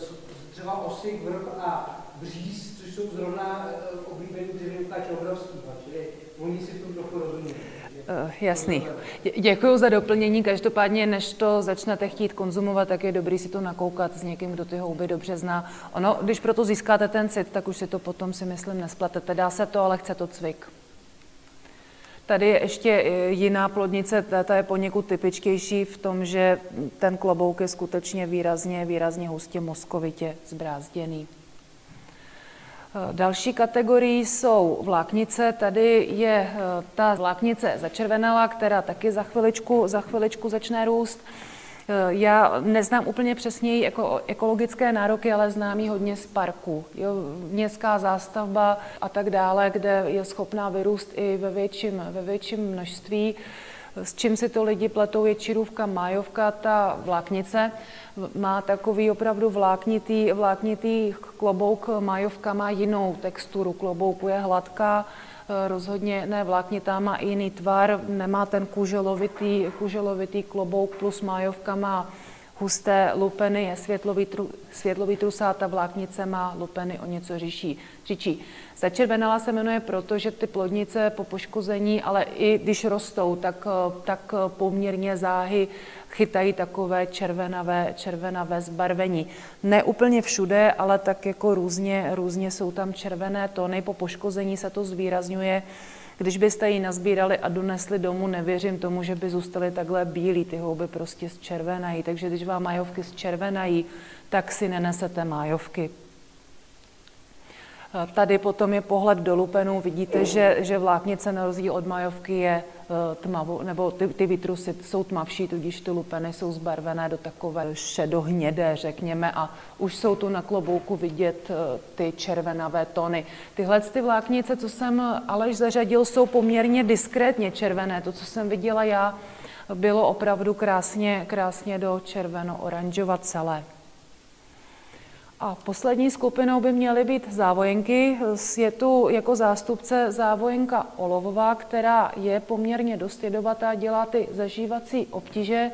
z třeba osy, vrch a bříz, což jsou zrovna eh, oblíbený dřevěnkáč obrovský, čili oni si v tom trochu rozumí. Uh, jasný. Děkuji za doplnění. Každopádně, než to začnete chtít konzumovat, tak je dobrý si to nakoukat s někým, kdo ty houby dobře zná. Ono, když proto získáte ten cit, tak už si to potom si myslím nespletete. Dá se to, ale chce to cvik. Tady je ještě e, jiná plodnice, ta je poněkud typičtější v tom, že ten klobouk je skutečně výrazně, výrazně hustě mozkovitě zbrázděný. E, další kategorii jsou vláknice. Tady je e, ta vláknice začervenala, která taky za chviličku, za chviličku začne růst. Eh, já neznám úplně přesněji jako ekologické nároky, ale znám ji hodně z parku. Jo, městská zástavba a tak dále, kde je schopná vyrůst i ve větším, ve větším množství. S čím si to lidi pletou je čirůvka, májovka, ta vláknice. Má takový opravdu vláknitý, vláknitý klobouk, májovka má jinou texturu, klobouku je hladká, rozhodně ne vláknitá, má i jiný tvar, nemá ten kuželovitý, kuželovitý klobouk plus májovka má husté lupeny, je světlový, tru, světlový trusá, ta vláknice má lupeny o něco říší, říčí. Začervenala se jmenuje proto, že ty plodnice po poškození, ale i když rostou, tak, tak poměrně záhy chytají takové červenavé, červenavé zbarvení. Ne úplně všude, ale tak jako různě, různě jsou tam červené tóny. Po poškození se to zvýrazňuje. Když byste ji nazbírali a donesli domů, nevěřím tomu, že by zůstaly takhle bílí, ty houby prostě zčervenají. Takže když vám majovky zčervenají, tak si nenesete májovky. Tady potom je pohled do lupenů. Vidíte, že, že vláknice na rozdíl od majovky je eh, tmavou, nebo ty, ty vytrusy jsou tmavší, tudíž ty lupeny jsou zbarvené do takové šedohnědé, řekněme, a už jsou tu na klobouku vidět eh, ty červenavé tony. Tyhle ty vláknice, co jsem Aleš zařadil, jsou poměrně diskrétně červené. To, co jsem viděla já, bylo opravdu krásně, krásně do červeno-oranžova celé. A poslední skupinou by měly být závojenky. Je tu jako zástupce závojenka olovová, která je poměrně dost jedovatá, dělá ty zažívací obtíže.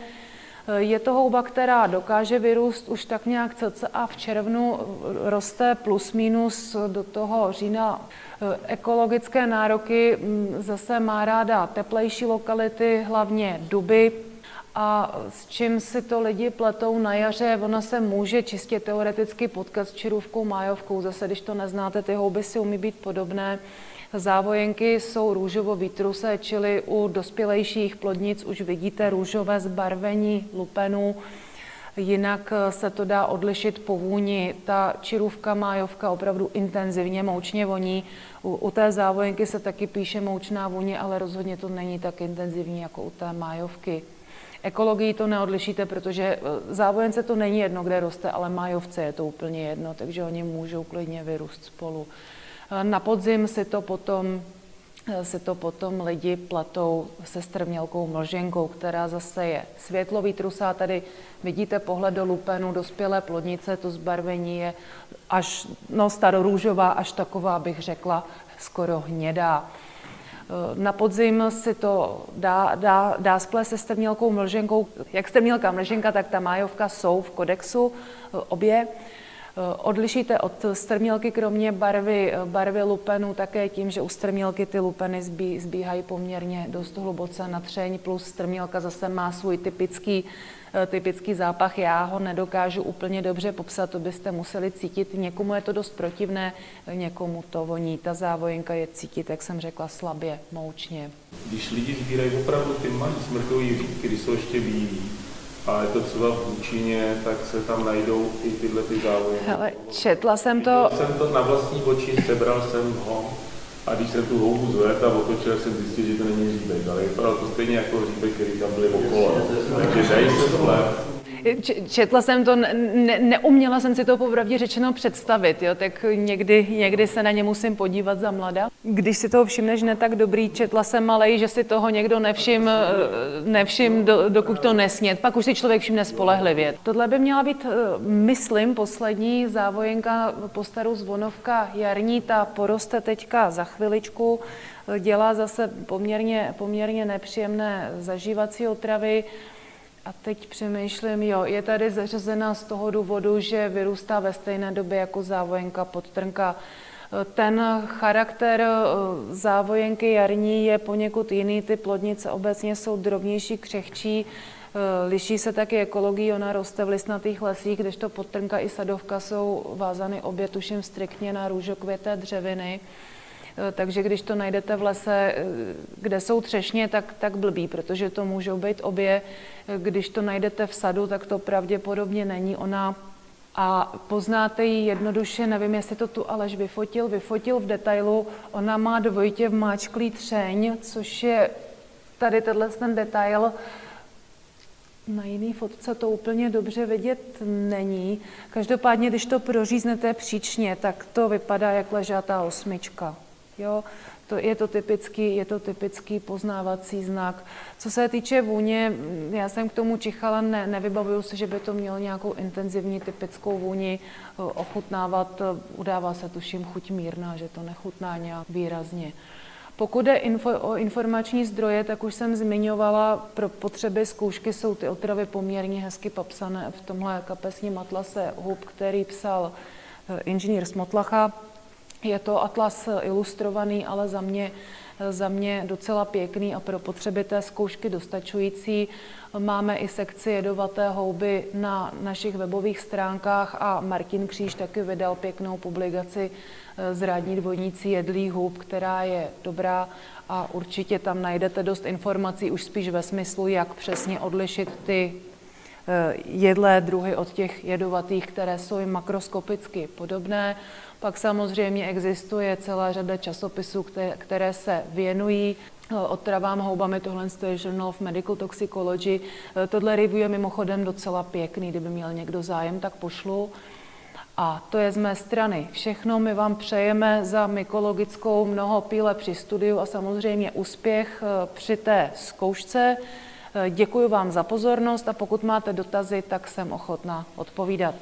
Je to houba, která dokáže vyrůst už tak nějak cca v červnu, roste plus minus do toho října. Ekologické nároky mm, zase má ráda teplejší lokality, hlavně duby, a s čím si to lidi pletou na jaře, ona se může čistě teoreticky potkat s čirůvkou, májovkou. Zase, když to neznáte, ty houby si umí být podobné. Závojenky jsou růžovo výtruse, čili u dospělejších plodnic už vidíte růžové zbarvení lupenů. Jinak se to dá odlišit po vůni. Ta čirůvka májovka opravdu intenzivně moučně voní. U, u té závojenky se taky píše moučná vůně, ale rozhodně to není tak intenzivní jako u té májovky. Ekologii to neodlišíte, protože e, závojence to není jedno, kde roste, ale májovce je to úplně jedno, takže oni můžou klidně vyrůst spolu. E, na podzim si to potom e, si to potom lidi platou se strmělkou mlženkou, která zase je světlový trusá. Tady vidíte pohled do lupenu, dospělé plodnice, to zbarvení je až no, starorůžová, až taková, bych řekla, skoro hnědá. Eh, na podzim si to dá, dá, dá splést se strmělkou mlženkou. Jak strmělka mlženka, tak ta májovka jsou v kodexu eh, obě. Eh, odlišíte od strmělky kromě barvy, barvy lupenu také tím, že u strmělky ty lupeny zbí, zbíhají poměrně dost hluboce na třeň, plus strmělka zase má svůj typický typický zápach. Já ho nedokážu úplně dobře popsat, to byste museli cítit. Někomu je to dost protivné, někomu to voní. Ta závojenka je cítit, jak jsem řekla, slabě, moučně. Když lidi sbírají opravdu ty malé smrkový řídky, když jsou ještě bílí, a je to třeba v Účině, tak se tam najdou i tyhle ty závojenky. Hele, četla jsem to... Jsem to na vlastní oči, sebral jsem ho a když jsem tu houbu zvedl a otočil, jsem zjistil, že to není hříbek, ale vypadal to stejně jako hříbek, který tam byly okolo. Takže dají se Četla jsem to, ne, neuměla jsem si to popravdě řečeno představit, jo, tak někdy, někdy se na ně musím podívat za mlada. Když si toho všimneš ne tak dobrý, četla jsem malej, že si toho někdo nevšim, eh, nevšim do, dokud to nesnět, pak už si člověk všimne spolehlivě. Tohle by měla být, eh, myslím, poslední závojenka po starou zvonovka jarní, ta poroste teďka za chviličku, dělá zase poměrně, poměrně nepříjemné zažívací otravy. A teď přemýšlím, jo, je tady zařazena z toho důvodu, že vyrůstá ve stejné době jako závojenka podtrnka. Ten charakter eh, závojenky jarní je poněkud jiný, ty plodnice obecně jsou drobnější, křehčí, eh, liší se taky ekologií, ona roste v listnatých lesích, kdežto podtrnka i sadovka jsou vázány obě, tuším, striktně na růžokvěté dřeviny. Eh, takže když to najdete v lese, eh, kde jsou třešně, tak, tak blbý, protože to můžou být obě. Eh, když to najdete v sadu, tak to pravděpodobně není ona. A poznáte ji jednoduše, nevím, jestli to tu Aleš vyfotil, vyfotil v detailu, ona má dvojitě vmáčklý třeň, což je tady tenhle ten detail, na jiný fotce to úplně dobře vidět není. Každopádně, když to proříznete příčně, tak to vypadá jak ležátá osmička. Jo, to, je, to typický, je to typický poznávací znak. Co se týče vůně, já jsem k tomu čichala, ne, nevybavuju se, že by to mělo nějakou intenzivní typickou vůni eh, ochutnávat. Udává se tuším chuť mírná, že to nechutná nějak výrazně. Pokud je info, o informační zdroje, tak už jsem zmiňovala, pro potřeby zkoušky jsou ty otravy poměrně hezky popsané v tomhle kapesním atlase hub, který psal eh, inženýr Smotlacha. Je to atlas ilustrovaný, ale za mě, za mě docela pěkný a pro potřeby té zkoušky dostačující. Máme i sekci jedovaté houby na našich webových stránkách a Martin Kříž taky vydal pěknou publikaci z rádní dvojnicí jedlých hub, která je dobrá a určitě tam najdete dost informací už spíš ve smyslu, jak přesně odlišit ty eh, jedlé druhy od těch jedovatých, které jsou jim makroskopicky podobné. Pak samozřejmě existuje celá řada časopisů, které, které se věnují eh, otravám houbami, tohle je Journal of Medical Toxicology. Eh, tohle review je mimochodem docela pěkný, kdyby měl někdo zájem, tak pošlu. A to je z mé strany všechno. My vám přejeme za mykologickou mnoho píle při studiu a samozřejmě úspěch eh, při té zkoušce. Děkuji vám za pozornost a pokud máte dotazy, tak jsem ochotná odpovídat.